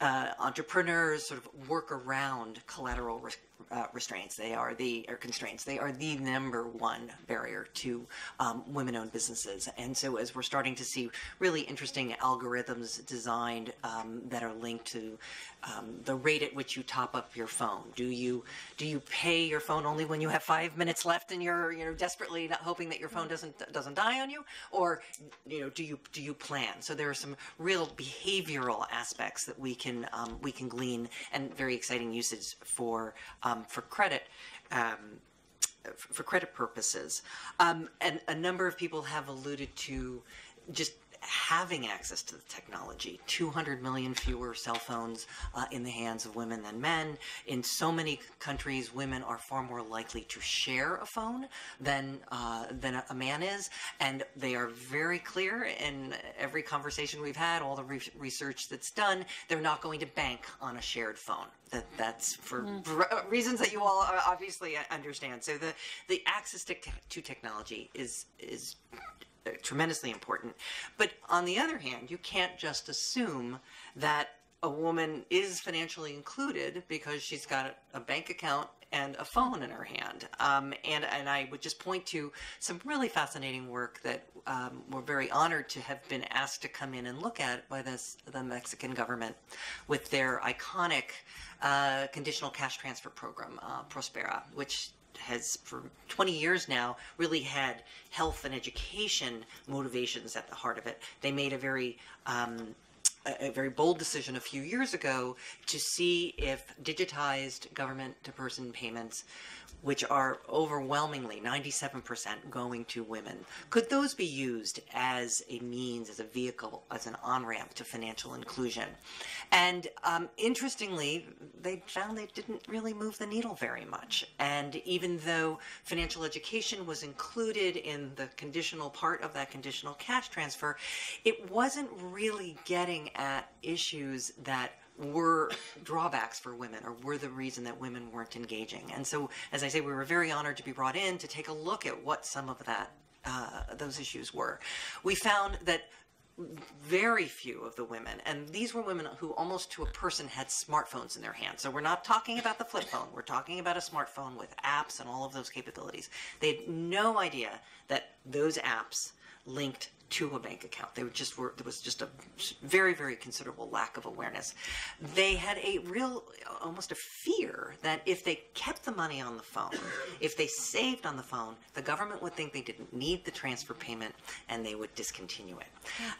Uh, entrepreneurs sort of work around collateral risk, uh, restraints. They are the or constraints. They are the number one barrier to um, women-owned businesses. And so, as we're starting to see really interesting algorithms designed um, that are linked to um, the rate at which you top up your phone. Do you do you pay your phone only when you have five minutes left and you're you know desperately not hoping that your phone doesn't doesn't die on you, or you know do you do you plan? So there are some real behavioral aspects that we can um, we can glean and very exciting uses for um, for credit. Um, for credit purposes, um, and a number of people have alluded to just having access to the technology. 200 million fewer cell phones uh, in the hands of women than men. In so many countries, women are far more likely to share a phone than uh, than a, man is, and they are very clear in every conversation we've had, all the re- research that's done. They're not going to bank on a shared phone. That that's for, mm. for reasons that you all obviously understand. So the the access to, to technology is is tremendously important. But on the other hand, you can't just assume that a woman is financially included because she's got a bank account and a phone in her hand. Um, and, and I would just point to some really fascinating work that um, we're very honored to have been asked to come in and look at by this, the Mexican government with their iconic uh, conditional cash transfer program, uh, Prospera, which has for 20 years now really had health and education motivations at the heart of it. They made a very um, a, very bold decision a few years ago to see if digitized government to person payments which are overwhelmingly 97% going to women. Could those be used as a means, as a vehicle, as an on ramp to financial inclusion? And um, interestingly, they found they didn't really move the needle very much. And even though financial education was included in the conditional part of that conditional cash transfer, it wasn't really getting at issues that were drawbacks for women or were the reason that women weren't engaging. And so, as I say, we were very honored to be brought in to take a look at what some of that uh, those issues were. We found that very few of the women, and these were women who almost to a person had smartphones in their hands. So we're not talking about the flip phone. We're talking about a smartphone with apps and all of those capabilities. They had no idea that those apps linked to a bank account. They just were there was just a very very considerable lack of awareness. They had a real almost a fear that if they kept the money on the phone, if they saved on the phone, the government would think they didn't need the transfer payment and they would discontinue it.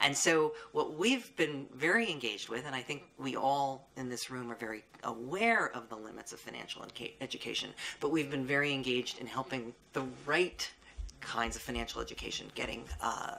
And so what we've been very engaged with and I think we all in this room are very aware of the limits of financial education, but we've been very engaged in helping the right kinds of financial education getting uh,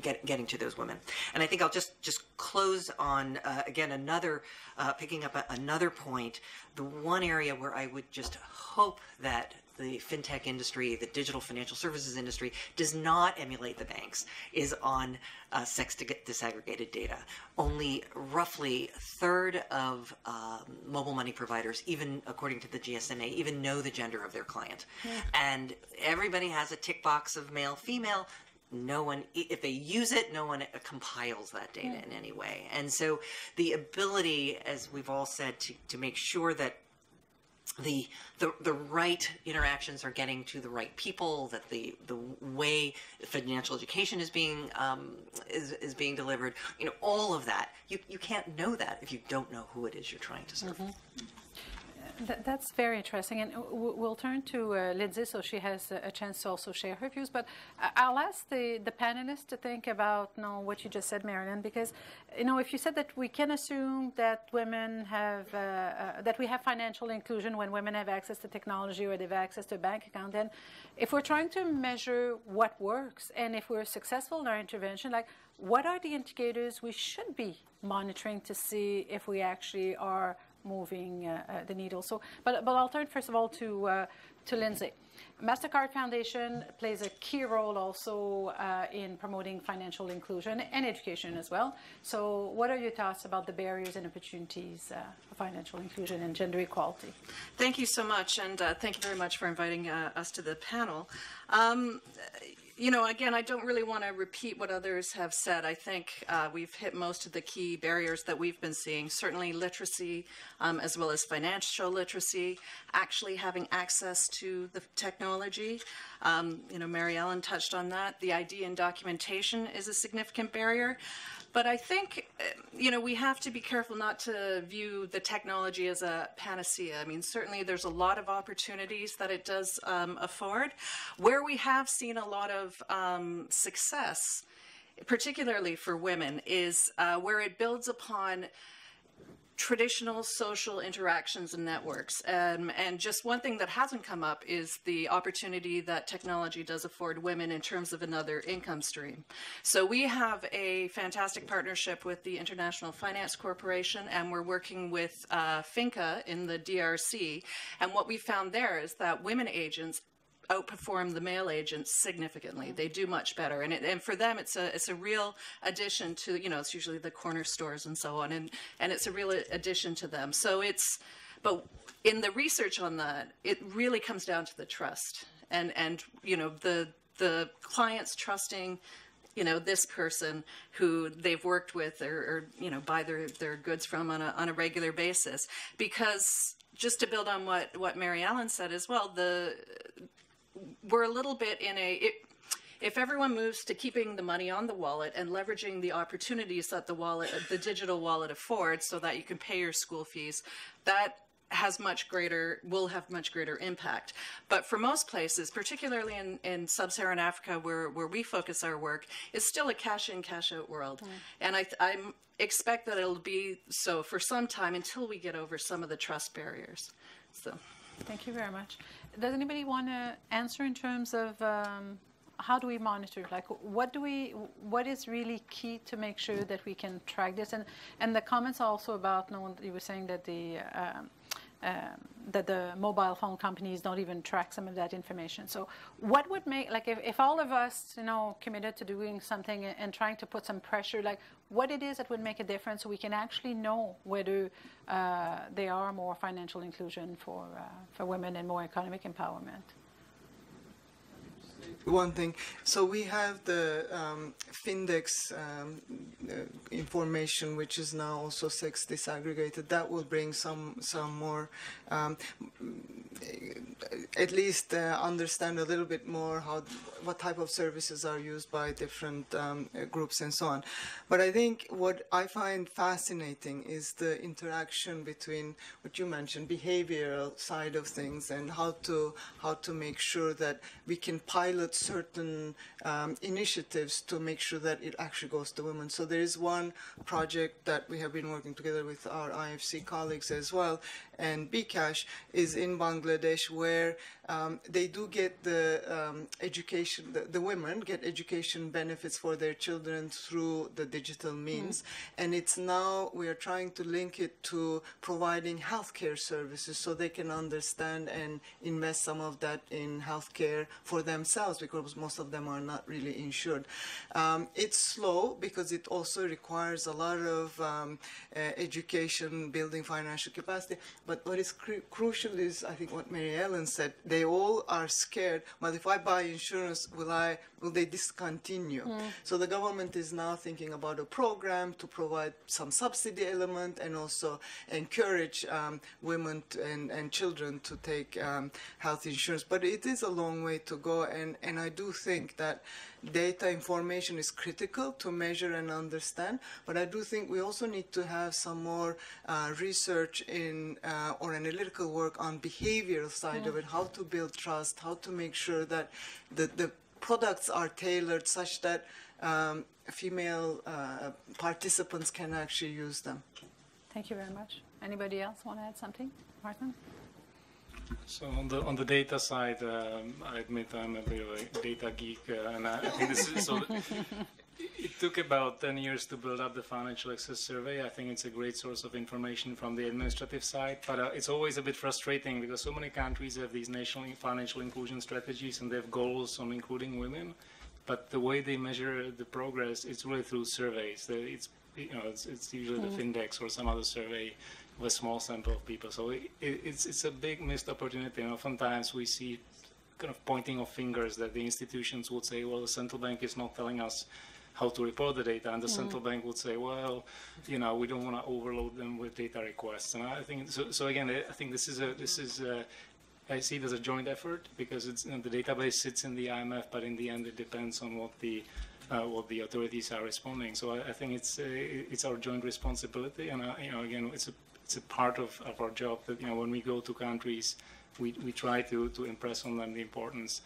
get, getting to those women. And I think I'll just just close on uh, again another uh, picking up a, another point. The one area where I would just hope that the fintech industry, the digital financial services industry, does not emulate the banks is on uh, sex to get disaggregated data. Only roughly a third of um, mobile money providers, even according to the GSMA, even know the gender of their client. Yeah. And everybody has a tick box of male, female no one if they use it no one compiles that data yeah. in any way and so the ability as we've all said to, to make sure that the, the the right interactions are getting to the right people that the the way financial education is being um, is, is being delivered you know all of that you you can't know that if you don't know who it is you're trying to serve mm-hmm. Th- that's very interesting, and w- we'll turn to uh, Lindsay so she has a, chance to also share her views. But I'll ask the, the panelists to think about you know, what you just said, Mary Ellen, because you know if you said that we can assume that women have uh, uh, that we have financial inclusion when women have access to technology or they have access to a bank account, then if we're trying to measure what works and if we're successful in our intervention, like what are the indicators we should be monitoring to see if we actually are moving uh, uh, the needle. So, but, but I'll turn first of all to, uh, to Lindsay. MasterCard Foundation plays a key role also uh, in promoting financial inclusion and education as well. So, what are your thoughts about the barriers and opportunities uh, for financial inclusion and gender equality? Thank you so much, and uh, thank you very much for inviting us to the panel. Um, you know, again, I don't really want to repeat what others have said. I think uh, we've hit most of the key barriers that we've been seeing. Certainly, literacy, um, as well as financial literacy, actually having access to the technology. Um, you know, Mary Ellen touched on that. The ID and documentation is a significant barrier. But I think, uh, you know, we have to be careful not to view the technology as a panacea. I mean, certainly there's a lot of opportunities that it does um, afford. Where we have seen a lot of um, success, particularly for women, is uh, where it builds upon traditional social interactions and networks. Um, and just one thing that hasn't come up is the opportunity that technology does afford women in terms of another income stream. So we have a fantastic partnership with the International Finance Corporation, and we're working with uh, FINCA in the DRC. And what we found there is that women agents outperform the male agents significantly. They do much better, and it, and for them, it's a it's a real addition to you know it's usually the corner stores and so on, and and it's a real addition to them. So it's, but in the research on that, it really comes down to the trust, and and you know the the clients trusting you know this person who they've worked with or, or, you know buy their, their goods from on a, on a regular basis because just to build on what what Mary Ellen said as well the we're a little bit in a it, if everyone moves to keeping the money on the wallet and leveraging the opportunities that the wallet the digital wallet affords so that you can pay your school fees that has much greater will have much greater impact but for most places particularly in, in sub-saharan africa where, where we focus our work is still a cash in cash out world mm. and i i expect that it'll be so for some time until we get over some of the trust barriers so Thank you very much. Does anybody want to answer in terms of um, how do we monitor? Like, what do we? What is really key to make sure that we can track this? And and the comments also about, no know, you were saying that the um, um, that the mobile phone companies don't even track some of that information. So, what would make like if, if all of us, you know, committed to doing something and, and trying to put some pressure, like what it is that would make a difference, so we can actually know whether uh, there are more financial inclusion for uh, for women and more economic empowerment one thing. So we have the um, Findex um, uh, information, which is now also sex disaggregated. That will bring some some more, um, at least uh, understand a little bit more how what type of services are used by different um, groups and so on. But I think what I find fascinating is the interaction between what you mentioned, behavioral side of things, and how to how to make sure that we can pilot certain um, initiatives to make sure that it actually goes to women. So there is one project that we have been working together with our IFC colleagues as well, and bKash is in Bangladesh where um, they do get the um, education, the, the, women get education benefits for their children through the digital means. Mm. And it's now we are trying to link it to providing healthcare services so they can understand and invest some of that in healthcare for themselves because most of them are not really insured. Um, it's slow because it also requires a lot of um, uh, education, building financial capacity. But what is cru crucial is, I think, what Mary Ellen said. They all are scared. But if I buy insurance, will I? Will they discontinue? Mm. So the government is now thinking about a program to provide some subsidy element and also encourage um, women and, and children to take um, health insurance. But it is a long way to go, and, and I do think that data information is critical to measure and understand, but I do think we also need to have some more uh, research in uh, or analytical work on behavioral side yeah. of it, how to build trust, how to make sure that the, the products are tailored such that um, female uh, participants can actually use them. Thank you very much. Anybody else want to add something? Martin? So on the on the data side, um, I admit I'm a real data geek, uh, and I, I think this is so. It, took about 10 years to build up the financial access survey. I think it's a great source of information from the administrative side, but uh, it's always a bit frustrating because so many countries have these national financial inclusion strategies and they have goals on including women, but the way they measure the progress, it's really through surveys. It's, you know, it's, it's usually the Findex or some other survey with a small sample of people. So it, it's, it's a big missed opportunity, and oftentimes we see kind of pointing of fingers that the institutions would say, well, the central bank is not telling us how to report the data, and the central bank would say, well, you know, we don't want to overload them with data requests. And I think so. So again, I think this is a this is a, I see it as a joint effort because it's you know, the database sits in the IMF, but in the end, it depends on what the uh, what the authorities are responding. So I, I think it's uh, it's our joint responsibility, and uh, you know, again, it's a it's a part of, of our job that you know when we go to countries, we, we try to, to impress on them the importance.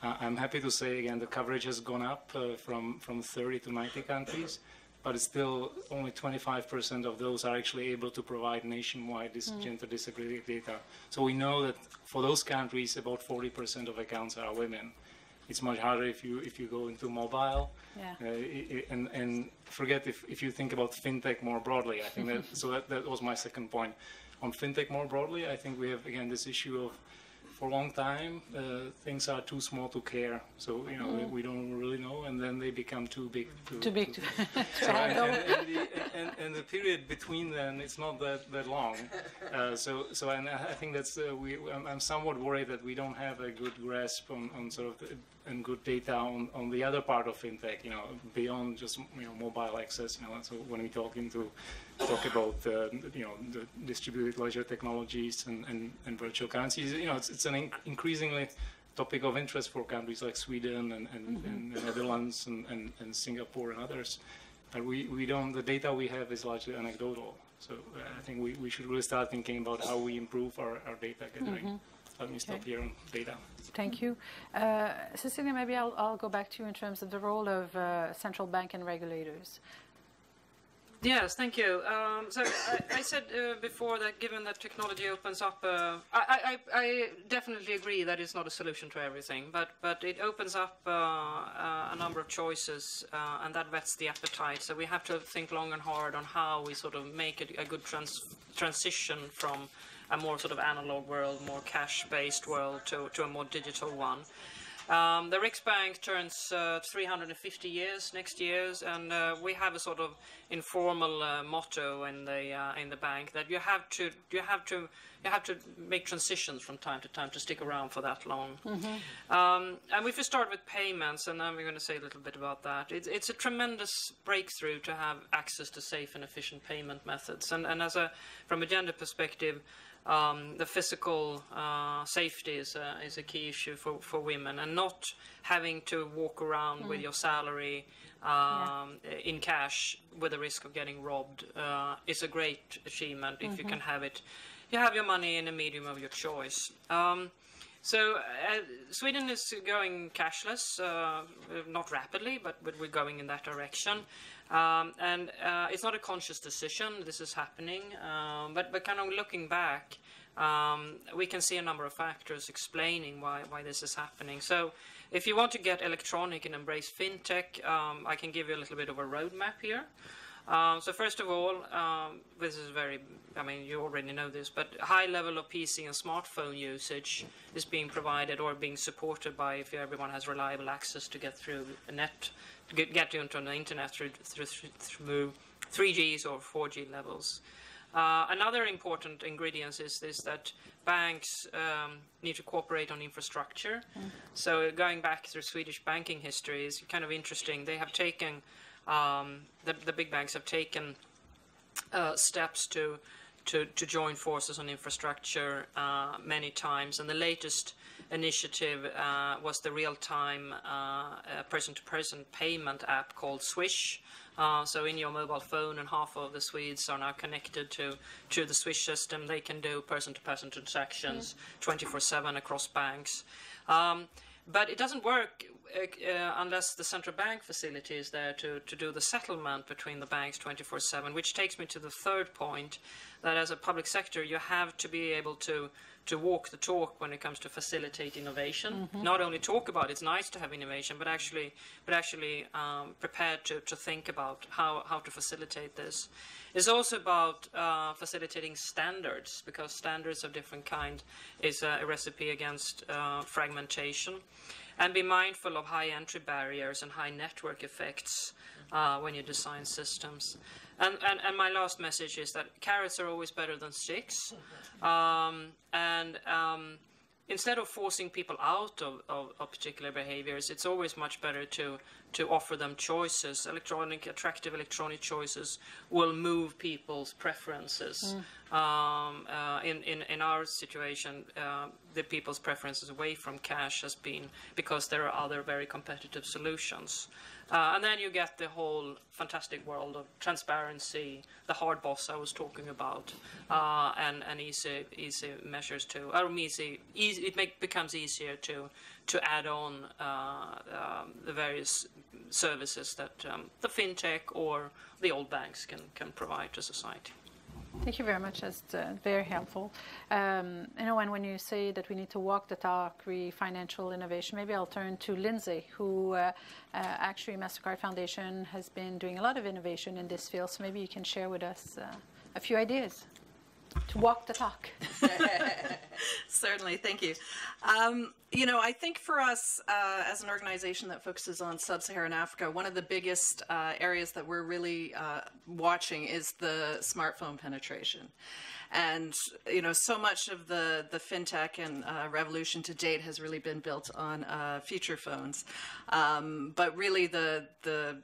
Uh, I'm happy to say again the coverage has gone up uh, from from 30 to 90 countries, but it's still only 25% of those are actually able to provide nationwide this gender disability data. So we know that for those countries, about 40% of accounts are women. It's much harder if you if you go into mobile. Yeah. Uh, i- i- and and forget if, if you think about fintech more broadly. I think that so that, that was my second point. On fintech more broadly, I think we have again this issue of for a long time uh, things are too small to care. So you know we, we don't really know, and then they become too big. To, Too big to, so, and, and, the, and, and the period between them, it's not that, that long. Uh, so, so and I I think that's uh, we. I'm, I'm somewhat worried that we don't have a good grasp on, on sort of the, and good data on, on the other part of fintech. You know, beyond just you know mobile access. You know, so when we talk into talk about uh, you know the distributed ledger technologies and, and, and virtual currencies, you know, it's, it's an inc- increasingly topic of interest for countries like Sweden and, and, and the Netherlands and, and, and Singapore and others. But we, we don't, the data we have is largely anecdotal. So uh, I think we, we should really start thinking about how we improve our, our data gathering. Let me stop Okay. here on data. Thank you. Uh, Cecilia, maybe I'll, I'll go back to you in terms of the role of uh, central bank and regulators. Yes, thank you. Um, so I, I said uh, before that given that technology opens up, uh, I, I, I definitely agree that it's not a solution to everything, but, but it opens up uh, uh, a number of choices uh, and that whets the appetite. So we have to think long and hard on how we sort of make it a good trans- transition from a more sort of analog world, more cash-based world to, to a more digital one. Um, the Riksbank turns uh, 350 years next year, and uh, we have a sort of informal uh, motto in the uh, in the bank that you have to you have to you have to make transitions from time to time to stick around for that long. Um, and if we start with payments, and then we're going to say a little bit about that, it's, it's a tremendous breakthrough to have access to safe and efficient payment methods. And, and as a from a gender perspective, um, the physical uh, safety is a, is a key issue for, for women, and not having to walk around with your salary um, in cash with the risk of getting robbed uh, is a great achievement if you can have it. You have your money in a medium of your choice. Um, so uh, Sweden is going cashless, uh, not rapidly, but, but we're going in that direction. Um, and uh, it's not a conscious decision. This is happening, um, but but kind of looking back, um, we can see a number of factors explaining why why this is happening. So. If you want to get electronic and embrace fintech, um, I can give you a little bit of a roadmap here. Um, so first of all, um, this is very, I mean, you already know this, but high level of PC and smartphone usage is being provided or being supported by if everyone has reliable access to get through the net, to get, get into the internet through, through, through 3Gs or 4G levels. Uh, another important ingredient is this that banks um, need to cooperate on infrastructure. So going back through Swedish banking history is kind of interesting. They have taken um, the, the big banks have taken uh, steps to, to to join forces on infrastructure uh, many times, and the latest initiative uh, was the real-time uh, uh, person-to-person payment app called Swish. Uh, so in your mobile phone, and half of the Swedes are now connected to to the Swish system. They can do person-to-person transactions 24/7 across banks. Um, but it doesn't work uh, uh, unless the central bank facility is there to, to do the settlement between the banks 24/7, which takes me to the third point that as a public sector you have to be able to to walk the talk when it comes to facilitate innovation. Not only talk about it, it's nice to have innovation, but actually, but actually um, prepared to, to think about how, how to facilitate this. It's also about uh, facilitating standards because standards of different kind is a, a recipe against uh, fragmentation. And be mindful of high entry barriers and high network effects uh, when you design systems. And, and, and my last message is that carrots are always better than sticks. Um, and um, instead of forcing people out of, of, of particular behaviors, it's always much better to, to offer them choices. Electronic, attractive electronic choices will move people's preferences. Um, uh, in, in, in our situation, uh, the people's preferences away from cash has been because there are other very competitive solutions. Uh, and then you get the whole fantastic world of transparency, the hard boss I was talking about, uh, and, and easy, easy measures to, or easy, easy it make, becomes easier to, to add on uh, um, the various services that um, the fintech or the old banks can, can provide to society. Thank you very much. That's uh, very helpful. Um, you know, and when you say that we need to walk the talk, re financial innovation, maybe I'll turn to Lindsay, who uh, uh, actually MasterCard Foundation has been doing a lot of innovation in this field. So maybe you can share with us uh, a few ideas to walk the talk. Certainly, thank you. Um, you know, I think for us uh, as an organization that focuses on sub-Saharan Africa, one of the biggest uh, areas that we're really uh, watching is the smartphone penetration. And you know, so much of the the fintech and uh, revolution to date has really been built on uh, feature phones, um, but really the the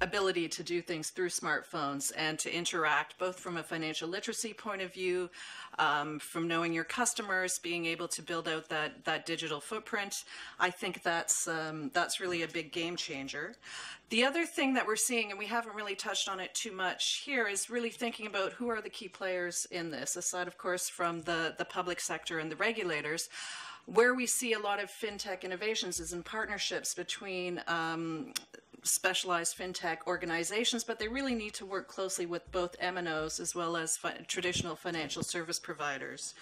ability to do things through smartphones and to interact both from a financial literacy point of view, um, from knowing your customers, being able to build out that, that digital footprint. I think that's, um, that's really a big game changer. The other thing that we're seeing, and we haven't really touched on it too much here, is really thinking about who are the key players in this, aside, of course, from the, the public sector and the regulators where we see a lot of fintech innovations is in partnerships between um, specialized fintech organizations, but they really need to work closely with both MNOs as well as fi- traditional financial service providers.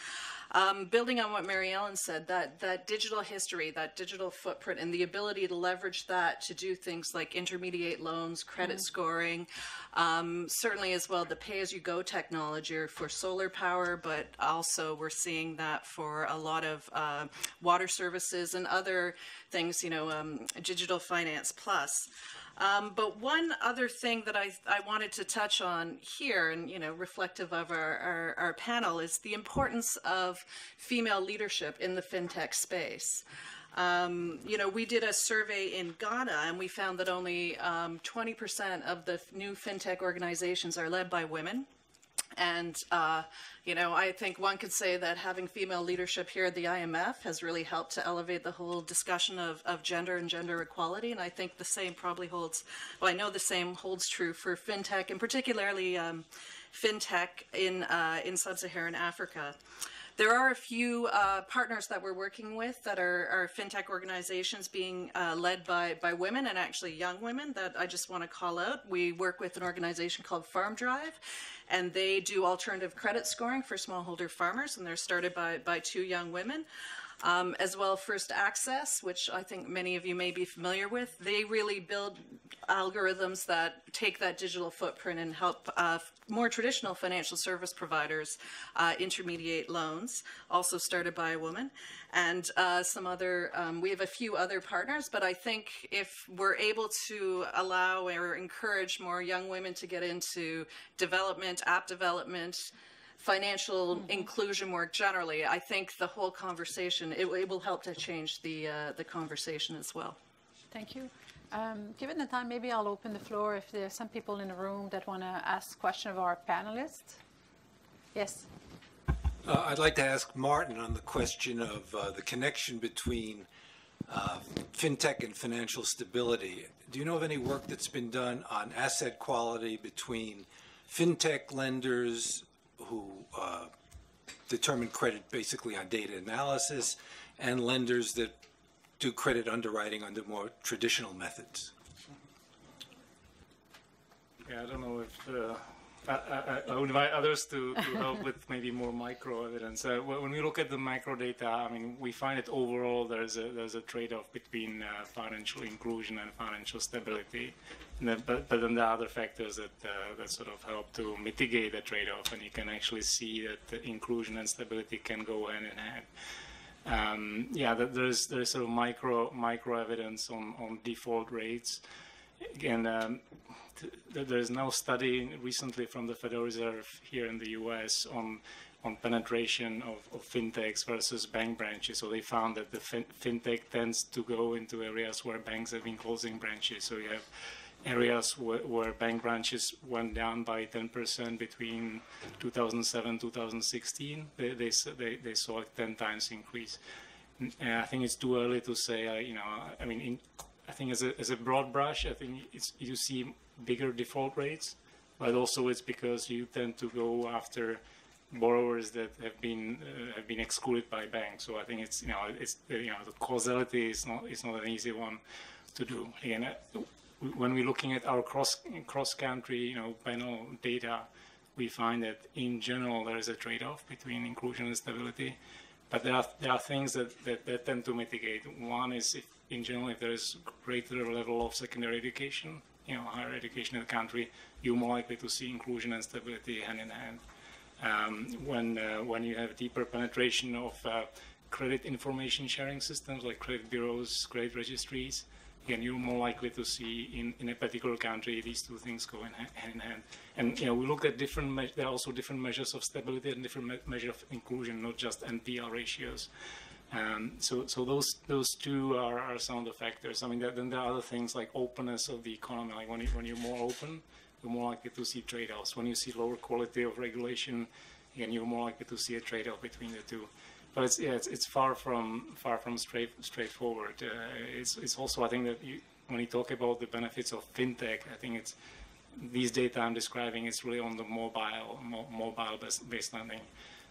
Um, building on what Mary Ellen said, that, that digital history, that digital footprint, and the ability to leverage that to do things like intermediate loans, credit scoring, um, certainly as well the pay-as-you-go technology for solar power, but also we're seeing that for a lot of uh, water services and other things, you know, um, digital finance plus. Um, but one other thing that I, I wanted to touch on here, and you know, reflective of our, our, our panel, is the importance of female leadership in the fintech space. Um, you know, we did a survey in Ghana, and we found that only um, 20% of the new fintech organizations are led by women. And, uh, you know, I think one could say that having female leadership here at the IMF has really helped to elevate the whole discussion of, of gender and gender equality. And I think the same probably holds, well, I know the same holds true for fintech and particularly um, fintech in, uh, in sub-Saharan Africa. There are a few uh, partners that we're working with that are, are fintech organizations being uh, led by, by women and actually young women that I just want to call out. We work with an organization called FarmDrive, and they do alternative credit scoring for smallholder farmers, and they're started by, by two young women. Um, as well, First Access, which I think many of you may be familiar with, they really build algorithms that take that digital footprint and help uh, more traditional financial service providers uh, intermediate loans, also started by a woman. And uh, some other, um, we have a few other partners, but I think if we're able to allow or encourage more young women to get into development, app development, financial inclusion work generally, I think the whole conversation, it, it will help to change the, uh, the conversation as well. Thank you. Um, given the time, maybe I'll open the floor if there are some people in the room that want to ask question of our panelists. Yes. Uh, I'd like to ask Martin on the question of uh, the connection between uh, fintech and financial stability. Do you know of any work that's been done on asset quality between fintech lenders who uh, determine credit basically on data analysis and lenders that do credit underwriting under more traditional methods? Yeah, I don't know if uh, I, I, I would invite others to, to help with maybe more micro evidence. Uh, when we look at the macro data, I mean, we find that overall there's a there's a trade-off between uh, financial inclusion and financial stability. Then, but, but then there are other factors that uh, that sort of help to mitigate the trade-off, and you can actually see that inclusion and stability can go hand in hand. Um, yeah, there's there's sort of micro micro evidence on on default rates. Again, um, there's no study recently from the Federal Reserve here in the U.S. on on penetration of, of fintechs versus bank branches. So they found that the fin fintech tends to go into areas where banks have been closing branches. So you have areas where, where bank branches went down by 10% between 2007 2016. They, they, they, saw a 10 times increase. And I think it's too early to say, uh, you know, I mean, in, I think as a, as a broad brush, I think it's, you see bigger default rates, but also it's because you tend to go after borrowers that have been uh, have been excluded by banks. So I think it's you know it's you know the causality is not is not an easy one to do. Again, uh, when we're looking at our cross cross country you know panel data, we find that in general there is a trade-off between inclusion and stability. But there are there are things that, that, that tend to mitigate. One is if in general if there is greater level of secondary education, you know, higher education in the country, you're more likely to see inclusion and stability hand in hand. Um, when uh, when you have deeper penetration of uh, credit information sharing systems like credit bureaus, credit registries, again, you're more likely to see in, in a particular country these two things go in hand in hand. And you know, we look at different. Me- there are also different measures of stability and different me- measures of inclusion, not just NPL ratios. Um, so, so those those two are, are some of the factors. I mean, there, then there are other things like openness of the economy. Like when you, when you're more open, you're more likely to see trade-offs. When you see lower quality of regulation, again, you're more likely to see a trade-off between the two. But it's yeah, it's, it's far from far from straight straightforward. Uh, it's it's also I think that you, when you talk about the benefits of fintech, I think it's these data I'm describing. It's really on the mobile mo- mobile based, based lending.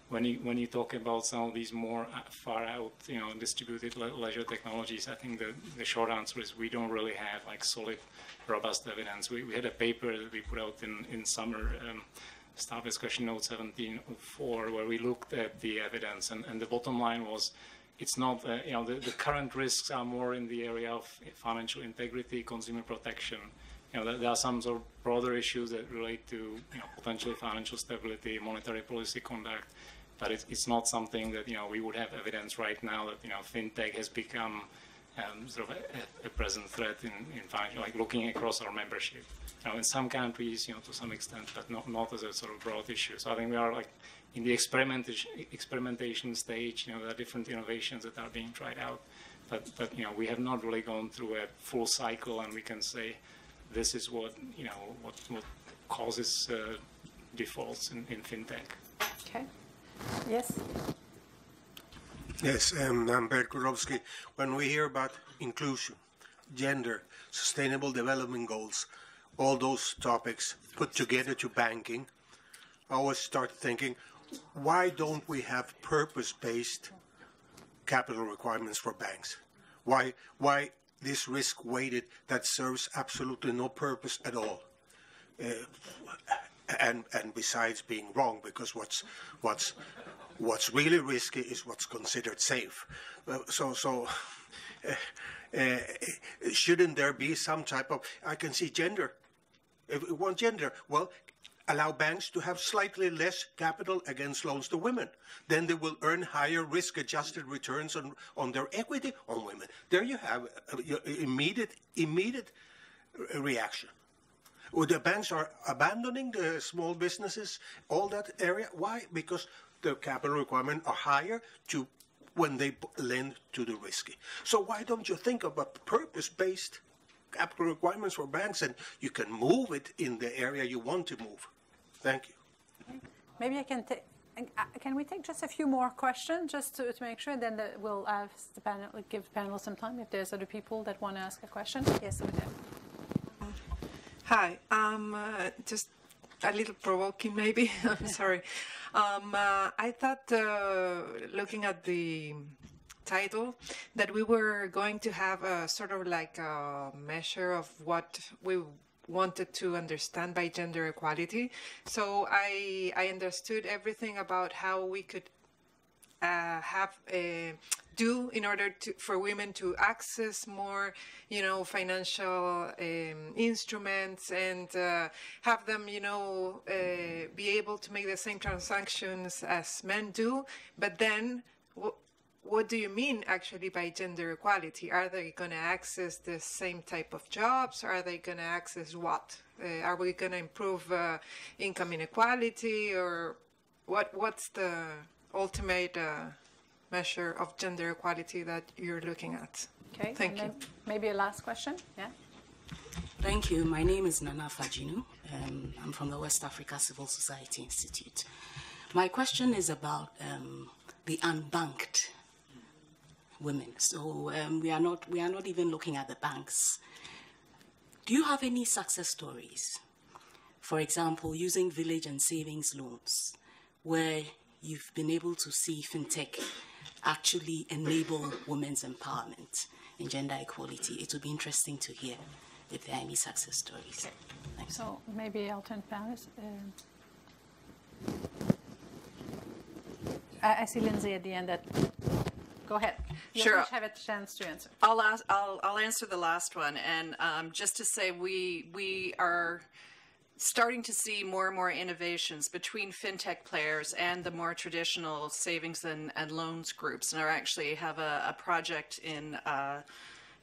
When you when you talk about some of these more uh, far out, you know, distributed le- ledger technologies, I think the the short answer is we don't really have like solid, robust evidence. We, we had a paper that we put out in in summer. Um, staff discussion note 1704 where we looked at the evidence and, and the bottom line was it's not, uh, you know, the, the, current risks are more in the area of financial integrity, consumer protection. You know, there, there, are some sort of broader issues that relate to, you know, potentially financial stability, monetary policy conduct, but it's, it's not something that, you know, we would have evidence right now that, you know, fintech has become um, sort of a, a, present threat in, in financial, like looking across our membership. Now, in some countries, you know, to some extent, but not, not as a sort of broad issue. So I think we are like in the experimentation, experimentation stage, you know, there are different innovations that are being tried out. But, but, you know, we have not really gone through a full cycle and we can say this is what, you know, what, what causes uh, defaults in, in fintech. Okay. Yes. Yes, um, I'm Per Kurowski. When we hear about inclusion, gender, sustainable development goals, all those topics put together to banking, I always start thinking, why don't we have purpose-based capital requirements for banks? Why, why this risk weighted that serves absolutely no purpose at all? Uh, and and besides being wrong, because what's what's what's really risky is what's considered safe. Uh, so so. Uh, uh, shouldn't there be some type of? I can see gender. If we want gender, well, allow banks to have slightly less capital against loans to women. Then they will earn higher risk-adjusted returns on, on their equity on women. There you have uh, immediate immediate reaction. Well, the banks are abandoning the small businesses, all that area. Why? Because the capital requirements are higher to when they lend to the risky. So why don't you think of a purpose-based capital requirements for banks and you can move it in the area you want to move? Thank you. Maybe I can take. Uh, can we take just a few more questions just to, to make sure? Then the, we'll ask the panel, give the panel some time if there's other people that want to ask a question. Yes, over there. Hi, um, uh, just a little provoking, maybe. I'm sorry. Um, uh, I thought, uh, looking at the title, that we were going to have a sort of like a measure of what we wanted to understand by gender equality. So I I understood everything about how we could uh, have uh, do in order to for women to access more you know financial um, instruments and uh, have them you know uh, be able to make the same transactions as men do. But then wh- what do you mean actually by gender equality? Are they going to access the same type of jobs? Are they going to access what? Uh, are we going to improve uh, income inequality or what what's the ultimate uh, measure of gender equality that you're looking at. Okay. Thank and you. Maybe a last question. Yeah. Thank you. My name is Nana Fajinu. Um, I'm from the West Africa Civil Society Institute. My question is about um, the unbanked women. So um, we are not we are not even looking at the banks. Do you have any success stories? For example, using village and savings loans, where you've been able to see fintech actually enable women's empowerment and gender equality. It would be interesting to hear if there are any success stories. Thanks. So maybe I'll turn to panelists. Um, I, I see Lindsay at the end. That go ahead. You'll Sure. have a chance to answer. I'll, ask, I'll, I'll answer the last one. And um, just to say, we, we are starting to see more and more innovations between fintech players and the more traditional savings and, and loans groups. And I actually have a, a project in uh,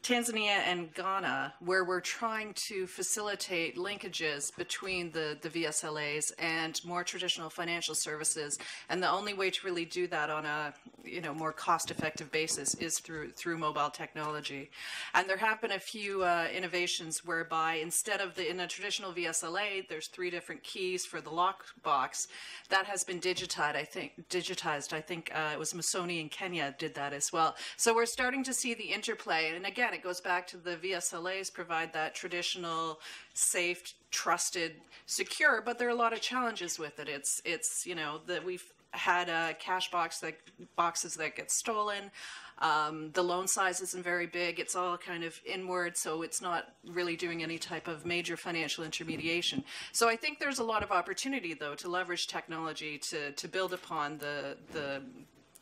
Tanzania and Ghana where we're trying to facilitate linkages between the, the VSLAs and more traditional financial services. And the only way to really do that on a you know more cost-effective basis is through through mobile technology. And there have been a few uh, innovations whereby instead of the in a traditional VSLA, there's three different keys for the lockbox. That has been digitized. I think digitized. I think uh, it was Musoni in Kenya did that as well. So we're starting to see the interplay. And again, it goes back to the VSLAs provide that traditional, safe, trusted, secure. But there are a lot of challenges with it. It's it's you know that we've had uh, cash box that boxes that get stolen. Um, the loan size isn't very big. It's all kind of inward, so it's not really doing any type of major financial intermediation. So I think there's a lot of opportunity, though, to leverage technology to, to build upon the the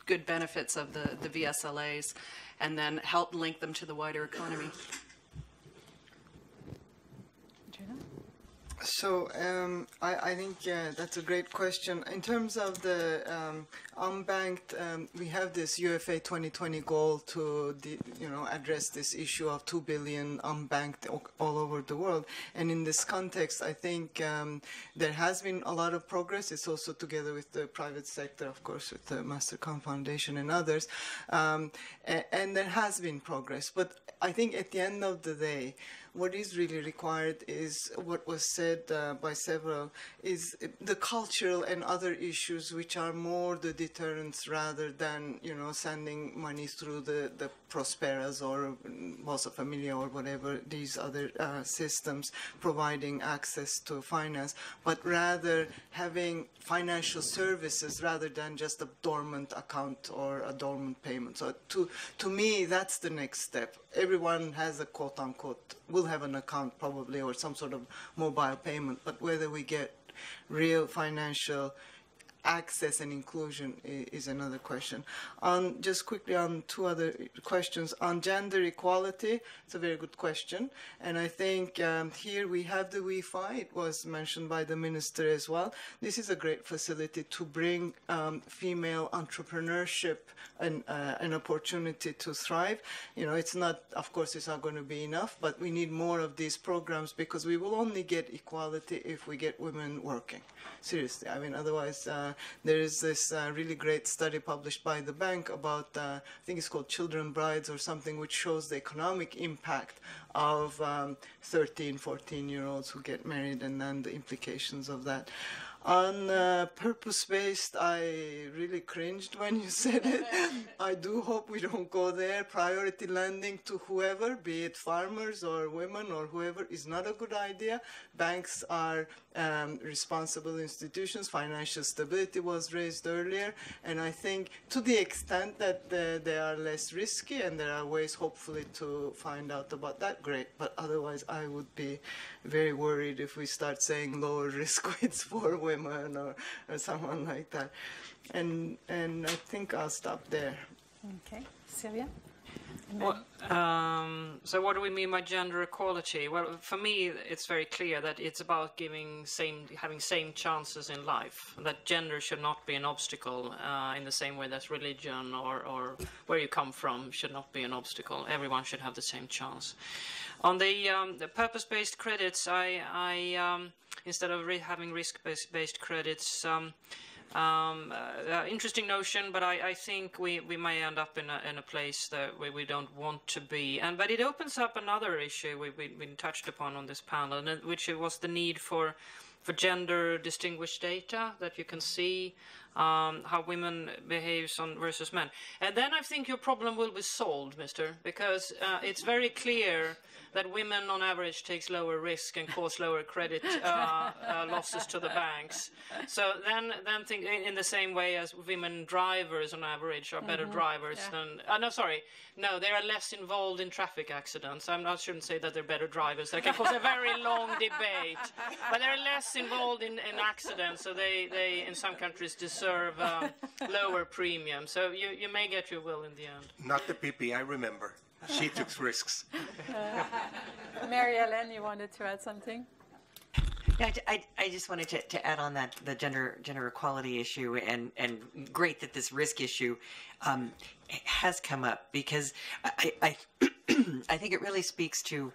good benefits of the, the VSLAs and then help link them to the wider economy. So um, I, I think yeah, that's a great question. In terms of the um, unbanked, um, we have this UFA 2020 goal to you know address this issue of two billion unbanked all over the world. And in this context, I think um, there has been a lot of progress. It's also together with the private sector, of course, with the Mastercard Foundation and others. Um, and there has been progress. But I think at the end of the day, what is really required is what was said uh, by several is the cultural and other issues which are more the deterrents rather than you know sending money through the the prosperas or Bolsa Familia or whatever these other uh, systems providing access to finance but rather having financial services rather than just a dormant account or a dormant payment. So to to me that's the next step. Everyone has a quote unquote will have an account probably or some sort of mobile payment, but whether we get real financial access and inclusion is another question. On just quickly on two other questions on gender equality, it's a very good question, and I think um, here we have the We-Fi. It was mentioned by the minister as well. This is a great facility to bring um, female entrepreneurship and uh, an opportunity to thrive. You know, it's not, of course, it's not going to be enough, but we need more of these programs because we will only get equality if we get women working. Seriously, I mean, otherwise, uh, there is this uh, really great study published by the bank about, uh, I think it's called Children Brides or something, which shows the economic impact of um, 13, 14 year olds who get married and then the implications of that. On uh, purpose-based, I really cringed when you said it. I do hope we don't go there. Priority lending to whoever, be it farmers or women or whoever, is not a good idea. Banks are um, responsible institutions. Financial stability was raised earlier, and I think to the extent that uh, they are less risky and there are ways, hopefully, to find out about that, great. But otherwise, I would be very worried if we start saying lower risk weights for women or, or someone like that. And and I think I'll stop there. Okay, Sylvia? Um, so what do we mean by gender equality? Well, for me, it's very clear that it's about giving same, having same chances in life. That gender should not be an obstacle uh, in the same way that religion or, or where you come from should not be an obstacle. Everyone should have the same chance. On the, um, the purpose-based credits, I, I um, instead of having risk-based credits. Um, um, uh, interesting notion, but I, I, think we, we may end up in a, in a place that we, we don't want to be. And but it opens up another issue we, we, we touched upon on this panel, which was the need for for gender distinguished data that you can see um, how women behaves on versus men. And then I think your problem will be solved, Mister, because uh, it's very clear that women on average takes lower risk and cause lower credit uh, uh, losses to the banks. So then, then think in the same way as women drivers on average are better mm -hmm. drivers yeah. than. Uh, no, sorry, no, they are less involved in traffic accidents. I'm not shouldn't say that they're better drivers. That can cause a very long debate, but they're less involved in, in accidents, so they, they in some countries deserve um, lower premium. So you you may get your will in the end. Not the PP, I remember she took risks. Uh, Mary Ellen, you wanted to add something? Yeah, I, I just wanted to, to add on that the gender gender equality issue and and great that this risk issue um, has come up because I I, I think it really speaks to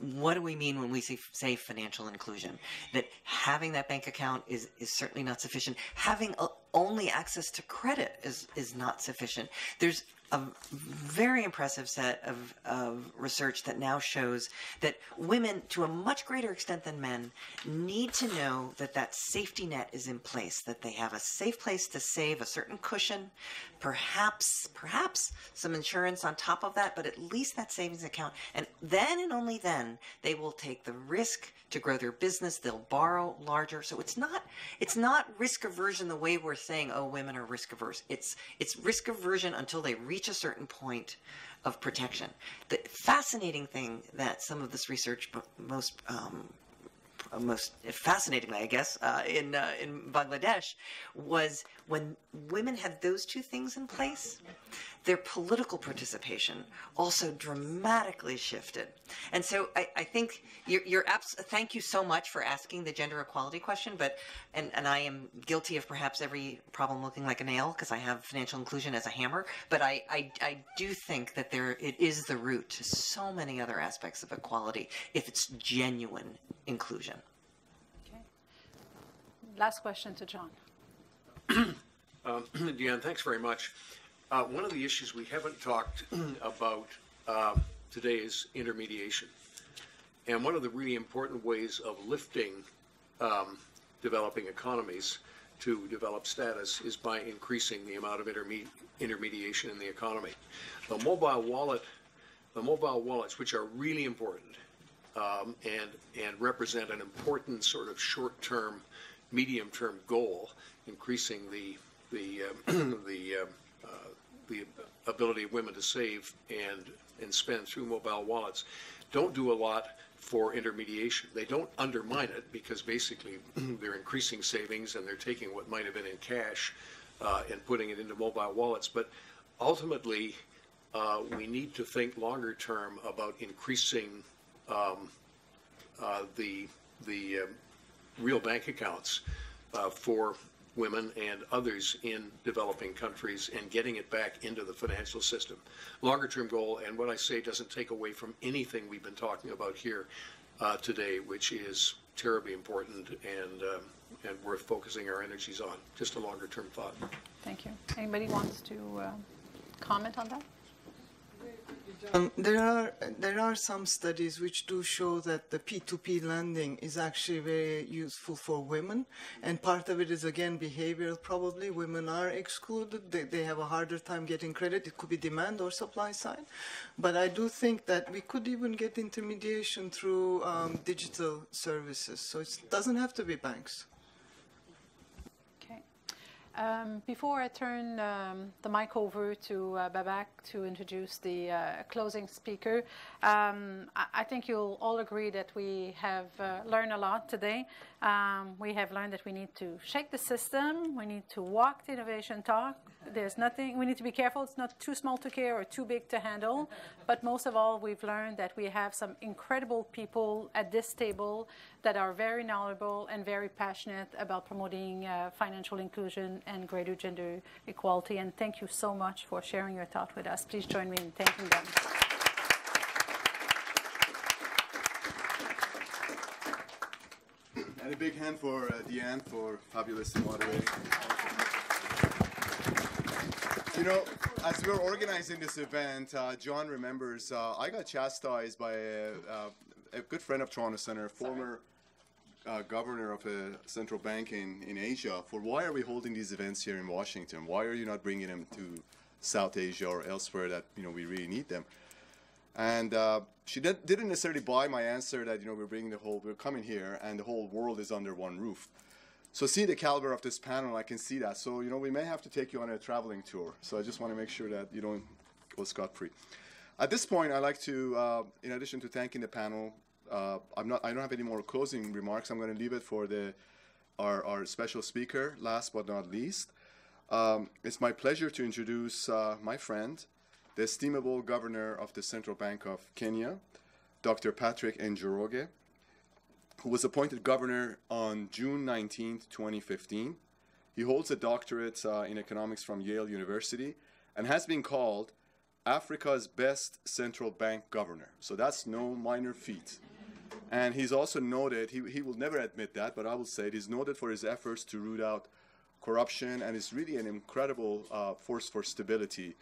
what do we mean when we say, financial inclusion? That having that bank account is is certainly not sufficient. Having a, only access to credit is is not sufficient. There's a very impressive set of, of research that now shows that women, to a much greater extent than men, need to know that that safety net is in place, that they have a safe place to save a certain cushion, perhaps, perhaps some insurance on top of that, but at least that savings account. And then and only then they will take the risk to grow their business. They'll borrow larger. So it's not, it's not risk aversion the way we're saying, oh, women are risk averse. It's, it's risk aversion until they reach reach a certain point of protection. The fascinating thing that some of this research most um, most fascinatingly, I guess, uh, in uh, in Bangladesh, was when women had those two things in place, their political participation also dramatically shifted. And so I, I think you're, you're abs- thank you so much for asking the gender equality question, but and, and I am guilty of perhaps every problem looking like a nail because I have financial inclusion as a hammer, but I, I, I do think that there it is the root to so many other aspects of equality if it's genuine inclusion. Okay. Last question to John. um, Diane, thanks very much. Uh, one of the issues we haven't talked about uh, today is intermediation. And one of the really important ways of lifting um, developing economies to develop status is by increasing the amount of interme intermediation in the economy. The mobile wallet, the mobile wallets, which are really important um, and and represent an important sort of short-term, medium-term goal, increasing the the um, the um, the ability of women to save and and spend through mobile wallets don't do a lot for intermediation. They don't undermine it because basically they're increasing savings and they're taking what might have been in cash uh, and putting it into mobile wallets. But ultimately, uh, we need to think longer term about increasing um, uh, the the um, real bank accounts uh, for women and others in developing countries and getting it back into the financial system. Longer term goal, and what I say doesn't take away from anything we've been talking about here uh, today, which is terribly important and, um, and worth focusing our energies on. Just a longer term thought. Thank you. Anybody wants to uh, comment on that? Um, there are there are some studies which do show that the P2P lending is actually very useful for women, and part of it is again behavioral. Probably women are excluded; they, they have a harder time getting credit. It could be demand or supply side, but I do think that we could even get intermediation through um, digital services. So it doesn't have to be banks. Um, before I turn um, the mic over to uh, Babak to introduce the uh, closing speaker, um, I, I, think you'll all agree that we have uh, learned a lot today. Um, we have learned that we need to shake the system, we need to walk the innovation talk. There's nothing, we need to be careful, it's not too small to care or too big to handle. But most of all, we've learned that we have some incredible people at this table that are very knowledgeable and very passionate about promoting uh, financial inclusion and greater gender equality. And thank you so much for sharing your thought with us. Please join me in thanking them. And a big hand for uh, Diane for fabulous moderating. You know, as we were organizing this event, uh, John remembers uh, I got chastised by a, uh, a, good friend of Toronto Centre, former uh, governor of a central bank in, in Asia for why are we holding these events here in Washington? Why are you not bringing them to South Asia or elsewhere that you know we really need them? And uh, she did, didn't necessarily buy my answer that you know we're bringing the whole we're coming here and the whole world is under one roof. So seeing the caliber of this panel, I can see that. So you know we may have to take you on a traveling tour. So I just want to make sure that you don't go scot free. At this point, I'd like to, uh, in addition to thanking the panel, uh, I'm not, I don't have any more closing remarks. I'm going to leave it for the, our, our special speaker, last but not least. Um, it's my pleasure to introduce uh, my friend, the estimable governor of the Central Bank of Kenya, Dr. Patrick Njoroge, who was appointed governor on June 19, 2015. He holds a doctorate uh, in economics from Yale University and has been called Africa's best central bank governor. So that's no minor feat. And he's also noted, he, he will never admit that, but I will say it, he's noted for his efforts to root out corruption and is really an incredible uh, force for stability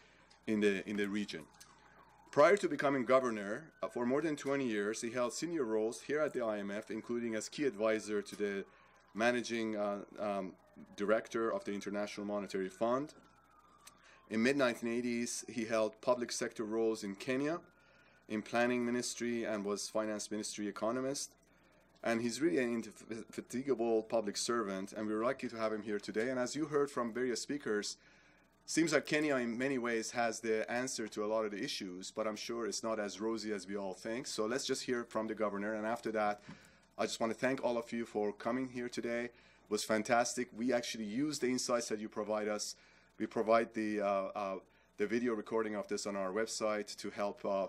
in the, in the region. Prior to becoming governor, uh, for more than 20 years, he held senior roles here at the IMF, including as key advisor to the managing uh, um, director of the International Monetary Fund. In mid-1980s, he held public sector roles in Kenya, in planning ministry and was finance ministry economist. And he's really an indefatigable public servant, and we're lucky to have him here today. And as you heard from various speakers, seems like Kenya in many ways has the answer to a lot of the issues, but I'm sure it's not as rosy as we all think. So let's just hear from the governor. And after that, I just want to thank all of you for coming here today. It was fantastic. We actually use the insights that you provide us. We provide the, uh, uh, the video recording of this on our website to help uh,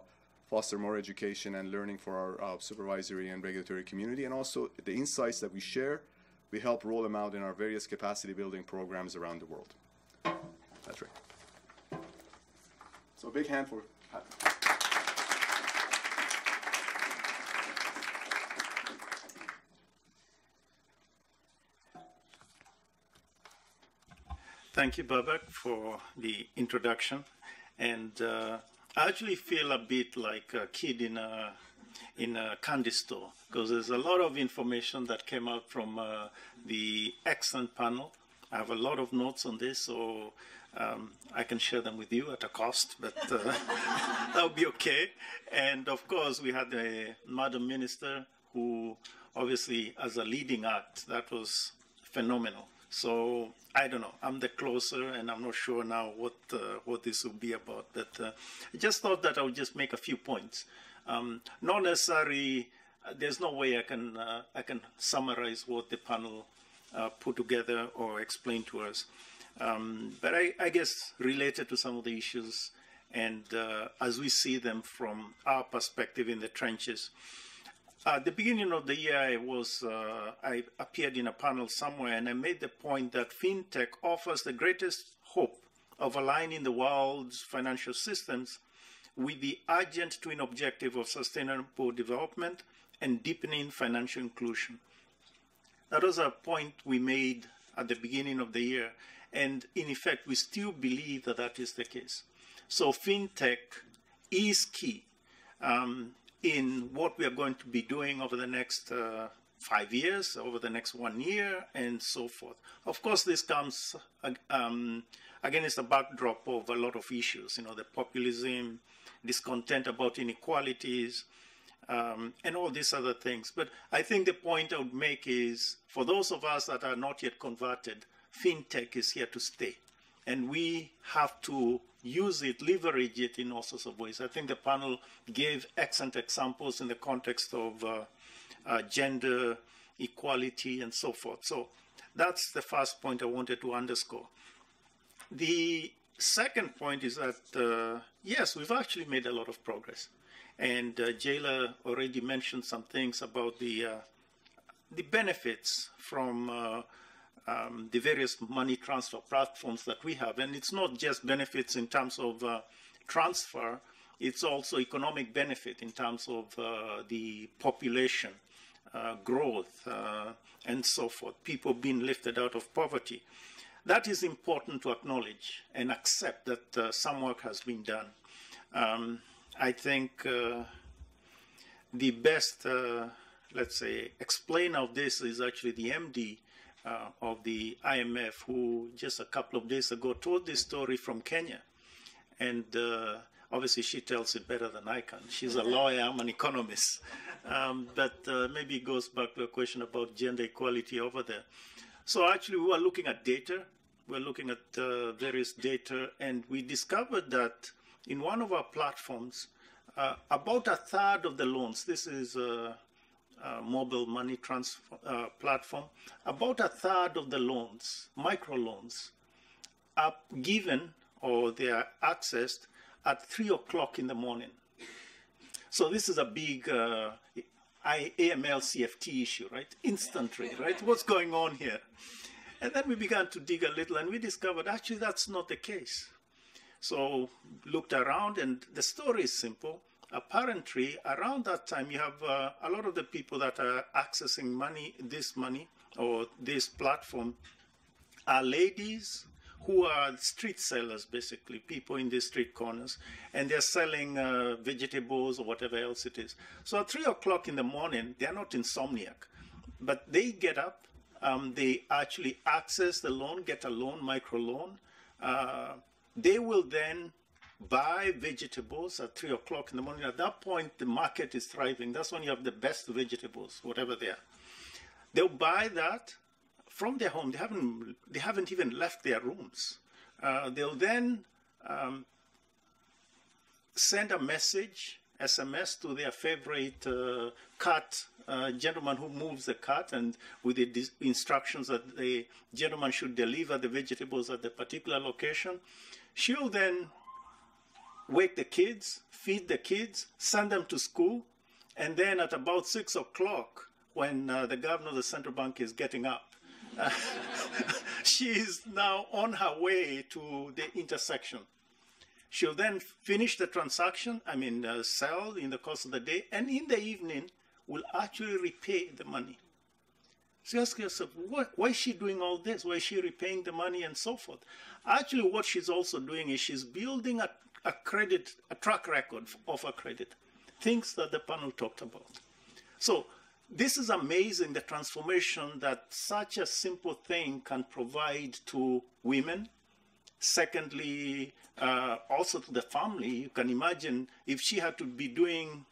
foster more education and learning for our uh, supervisory and regulatory community, and also the insights that we share, we help roll them out in our various capacity building programs around the world. That's right. So a big hand for Thank you, Babak, for the introduction. And uh, I actually feel a bit like a kid in a in a candy store because there's a lot of information that came out from uh, the excellent panel. I have a lot of notes on this, so um, I can share them with you at a cost, but uh, that'll be okay. And of course, we had the Madam Minister who, obviously, as a leading act, that was phenomenal. So I don't know. I'm the closer, and I'm not sure now what uh, what this will be about. But uh, I just thought that I would just make a few points. Um, not necessarily. Uh, there's no way I can uh, I can summarize what the panel uh, put together or explain to us. Um, but I, I, guess related to some of the issues, and uh, as we see them from our perspective in the trenches. At the beginning of the year, I was uh, I appeared in a panel somewhere, and I made the point that fintech offers the greatest hope of aligning the world's financial systems with the urgent twin objective of sustainable development and deepening financial inclusion. That was a point we made at the beginning of the year, and in effect, we still believe that that is the case. So fintech is key um, in what we are going to be doing over the next uh, five years, over the next one year, and so forth. Of course, this comes um, against a backdrop of a lot of issues, you know, the populism, discontent about inequalities, um, and all these other things. But I think the point I would make is for those of us that are not yet converted, fintech is here to stay. And we have to use it, leverage it in all sorts of ways. I think the panel gave excellent examples in the context of uh, uh, gender equality and so forth. So that's the first point I wanted to underscore. The second point is that, uh, yes, we've actually made a lot of progress. And uh, Ceyla already mentioned some things about the, uh, the benefits from uh, um, the various money transfer platforms that we have. And it's not just benefits in terms of uh, transfer, it's also economic benefit in terms of uh, the population uh, growth uh, and so forth, people being lifted out of poverty. That is important to acknowledge and accept that uh, some work has been done. Um, I think uh, the best, let's say, explainer of this is actually the MD uh, of the IMF, who just a couple of days ago told this story from Kenya. And obviously, she tells it better than I can. She's a lawyer, I'm an economist. Um, but uh, maybe it goes back to a question about gender equality over there. So actually, we were looking at data. We we're looking at uh, various data, and we discovered that in one of our platforms, uh, about a third of the loans, this is a mobile money transfer uh, platform, about a third of the loans, microloans, are given or they are accessed at 3 o'clock in the morning. So this is a big uh, AML CFT issue, right? Instantly, right? What's going on here? And then we began to dig a little and we discovered actually that's not the case. So looked around and the story is simple. Apparently, around that time, you have uh, a lot of the people that are accessing money, this money or this platform, are ladies who are street sellers, basically, people in the street corners, and they're selling uh, vegetables or whatever else it is. So at 3 o'clock in the morning, they're not insomniac, but they get up, um, they actually access the loan, get a loan, micro loan. Uh, they will then buy vegetables at 3 o'clock in the morning. At that point, the market is thriving. That's when you have the best vegetables, whatever they are. They'll buy that from their home. They haven't, they haven't even left their rooms. Uh, they'll then um, send a message, SMS, to their favorite uh, uh, gentleman who moves the cart and with the instructions that the gentleman should deliver the vegetables at the particular location. She'll then wake the kids, feed the kids, send them to school, and then at about six o'clock, when uh, the governor of the central bank is getting up, she is now on her way to the intersection. She'll then finish the transaction, I mean, uh, sell in the course of the day, and in the evening will actually repay the money. So you ask yourself, what, why is she doing all this? Why is she repaying the money and so forth? Actually, what she's also doing is she's building a, a credit, a track record of a credit, things that the panel talked about. So this is amazing, the transformation that such a simple thing can provide to women. Secondly, uh, also to the family. You can imagine if she had to be doing,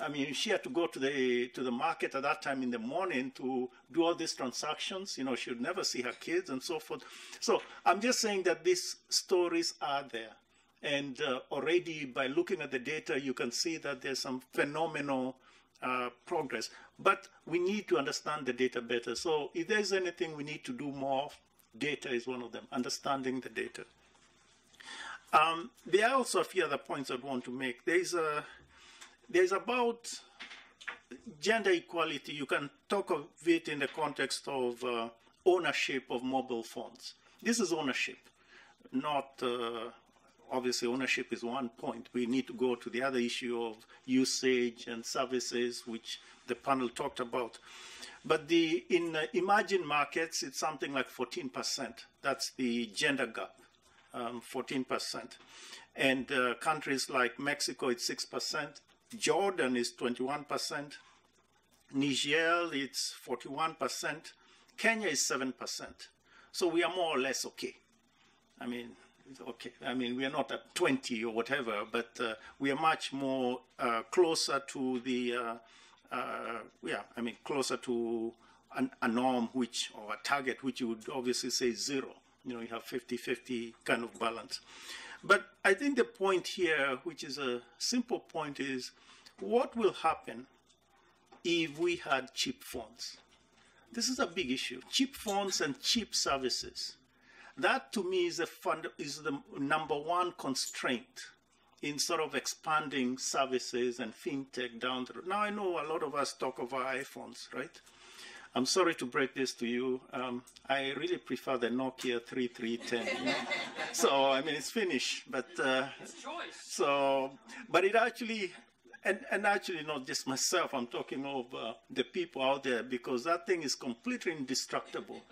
I mean, she had to go to the to the market at that time in the morning to do all these transactions. You know, she would never see her kids and so forth. So I'm just saying that these stories are there. And uh, already by looking at the data, you can see that there's some phenomenal uh, progress. But we need to understand the data better. So if there's anything we need to do more data is one of them, understanding the data. Um, there are also a few other points I'd want to make. There's, a, there's about gender equality. You can talk of it in the context of uh, ownership of mobile phones. This is ownership, not uh, obviously ownership is one point. We need to go to the other issue of usage and services, which the panel talked about. But the, in uh, emerging markets, it's something like 14%. That's the gender gap, um, 14%. And uh, countries like Mexico, it's 6%. Jordan is 21%. Niger, it's 41%. Kenya is 7%. So we are more or less okay. I mean, okay. I mean, we are not at 20 or whatever, but uh, we are much more uh, closer to the, uh, uh yeah, I mean, closer to an, a norm which, or a target which you would obviously say zero. You know, you have 50-50 kind of balance. But I think the point here, which is a simple point, is what will happen if we had cheap phones? This is a big issue. Cheap phones and cheap services. That to me is, a fund, is the number one constraint in sort of expanding services and fintech down the road. Now I know a lot of us talk of our iPhones, right? I'm sorry to break this to you. Um, I really prefer the Nokia 3310. so I mean, it's finished, but uh, so, but it actually, and, and actually not just myself. I'm talking of uh, the people out there because that thing is completely indestructible,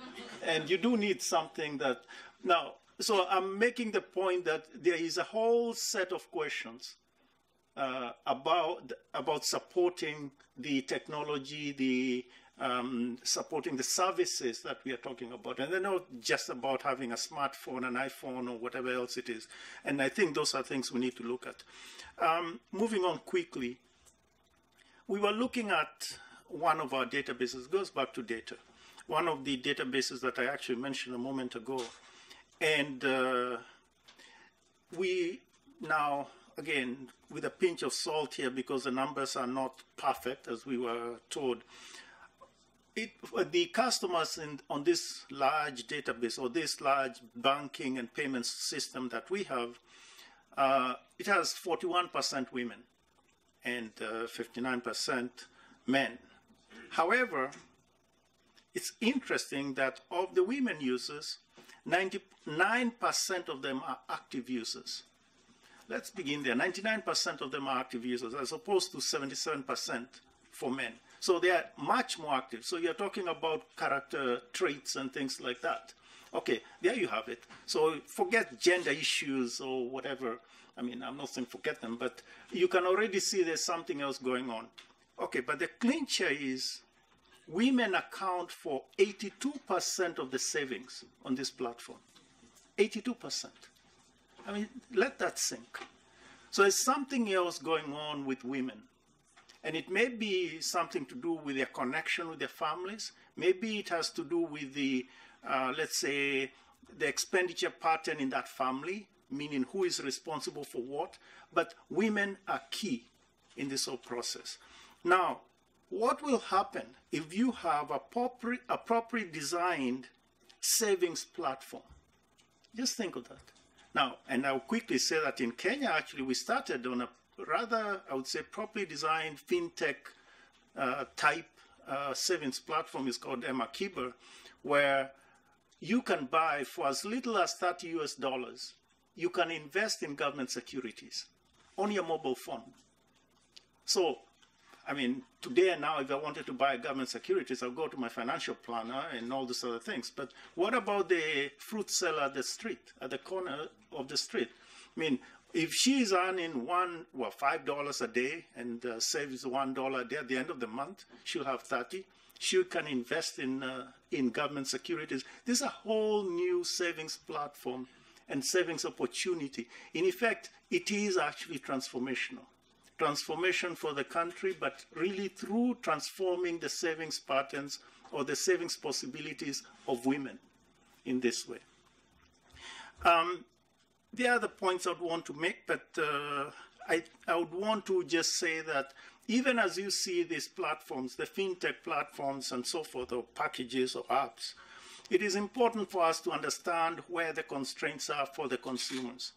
and you do need something that now. So I'm making the point that there is a whole set of questions uh, about about supporting the technology, the um, supporting the services that we are talking about. And they're not just about having a smartphone, an iPhone, or whatever else it is. And I think those are things we need to look at. Um, moving on quickly, we were looking at one of our databases, goes back to data. One of the databases that I actually mentioned a moment ago. And uh, we now, again, with a pinch of salt here because the numbers are not perfect as we were told, it, the customers in, on this large database or this large banking and payments system that we have, uh, it has 41% women and 59% uh, men. However, it's interesting that of the women users, 99% of them are active users. Let's begin there. 99% of them are active users as opposed to 77% for men. So they are much more active. So you're talking about character traits and things like that. Okay, there you have it. So forget gender issues or whatever. I mean, I'm not saying forget them, but you can already see there's something else going on. Okay, but the clincher is women account for 82% of the savings on this platform. 82%. I mean, let that sink. So there's something else going on with women. And it may be something to do with their connection with their families. Maybe it has to do with the, uh, let's say, the expenditure pattern in that family, meaning who is responsible for what. But women are key in this whole process. Now, what will happen if you have a appropriately designed savings platform? Just think of that. Now, and I'll quickly say that in Kenya, actually, we started on a rather, I would say, properly designed fintech uh, type uh, savings platform is called mAkiba, where you can buy for as little as 30 US dollars, you can invest in government securities on your mobile phone. So, I mean, today and now, if I wanted to buy government securities, I'll go to my financial planner and all these other things. But what about the fruit seller at the street, at the corner of the street? I mean, if she's earning one, well, five dollars a day and uh, saves one dollar a day at the end of the month, she'll have thirty. She can invest in uh, in government securities. This is a whole new savings platform and savings opportunity. In effect, it is actually transformational. Transformation for the country, but really through transforming the savings patterns or the savings possibilities of women in this way. Um, there are points I would want to make, but uh, I, I would want to just say that even as you see these platforms, the fintech platforms and so forth, or packages or apps, it is important for us to understand where the constraints are for the consumers.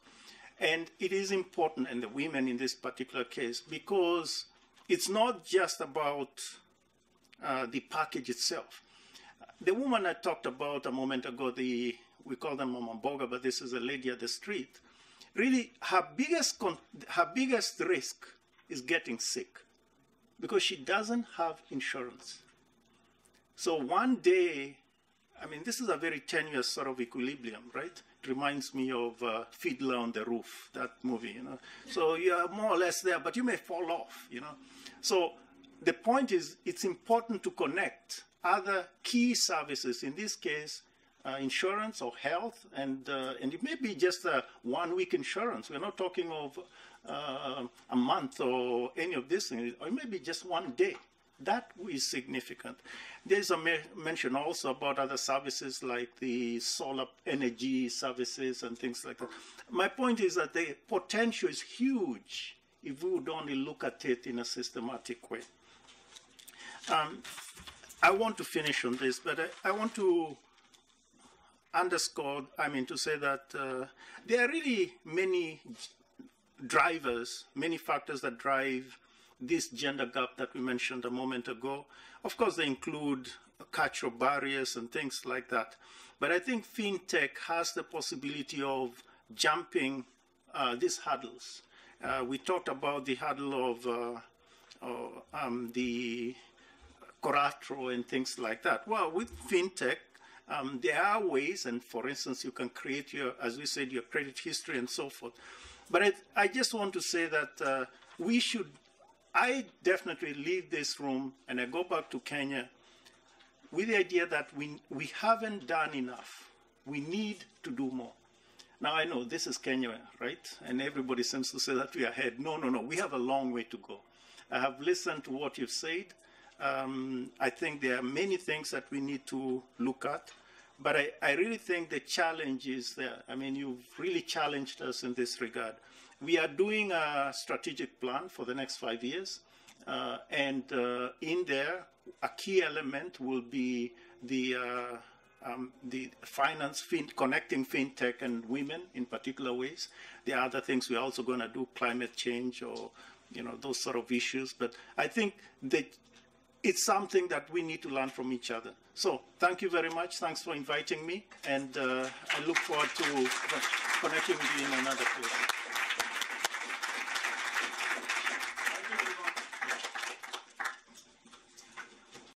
And it is important, and the women in this particular case, because it's not just about uh, the package itself. The woman I talked about a moment ago, the we call them Mama Mboga, but this is a lady at the street. Really, her biggest, her biggest risk is getting sick because she doesn't have insurance. So one day, I mean, this is a very tenuous sort of equilibrium, right? reminds me of uh, Fiddler on the Roof, that movie, you know. So you are more or less there, but you may fall off, you know. So the point is, it's important to connect other key services, in this case, uh, insurance or health, and uh, and it may be just a one-week insurance. We're not talking of uh, a month or any of these things, or it may be just one day. That is significant. There's a mention also about other services like the solar energy services and things like that. My point is that the potential is huge if we would only look at it in a systematic way. Um, I want to finish on this, but I, I, want to underscore, I mean, to say that uh, there are really many drivers, many factors that drive this gender gap that we mentioned a moment ago. Of course, they include cultural barriers and things like that. But I think fintech has the possibility of jumping uh, these hurdles. Uh, we talked about the hurdle of uh, um, the collateral and things like that. Well, with fintech, um, there are ways, and for instance, you can create your, as we said, your credit history and so forth. But I, I just want to say that uh, we should, I definitely leave this room and I go back to Kenya with the idea that we, we haven't done enough. We need to do more. Now, I know this is Kenya, right? And everybody seems to say that we are ahead. No, no, no. We have a long way to go. I have listened to what you've said. Um, I think there are many things that we need to look at. But I, I really think the challenge is there. I mean, you've really challenged us in this regard. We are doing a strategic plan for the next five years. Uh, and uh, in there, a key element will be the uh, um, the finance, fin connecting fintech and women in particular ways. There are other things we're also going to do, climate change or you know those sort of issues. But I think that it's something that we need to learn from each other. So thank you very much. Thanks for inviting me, and uh, I look forward to connecting with you in another place.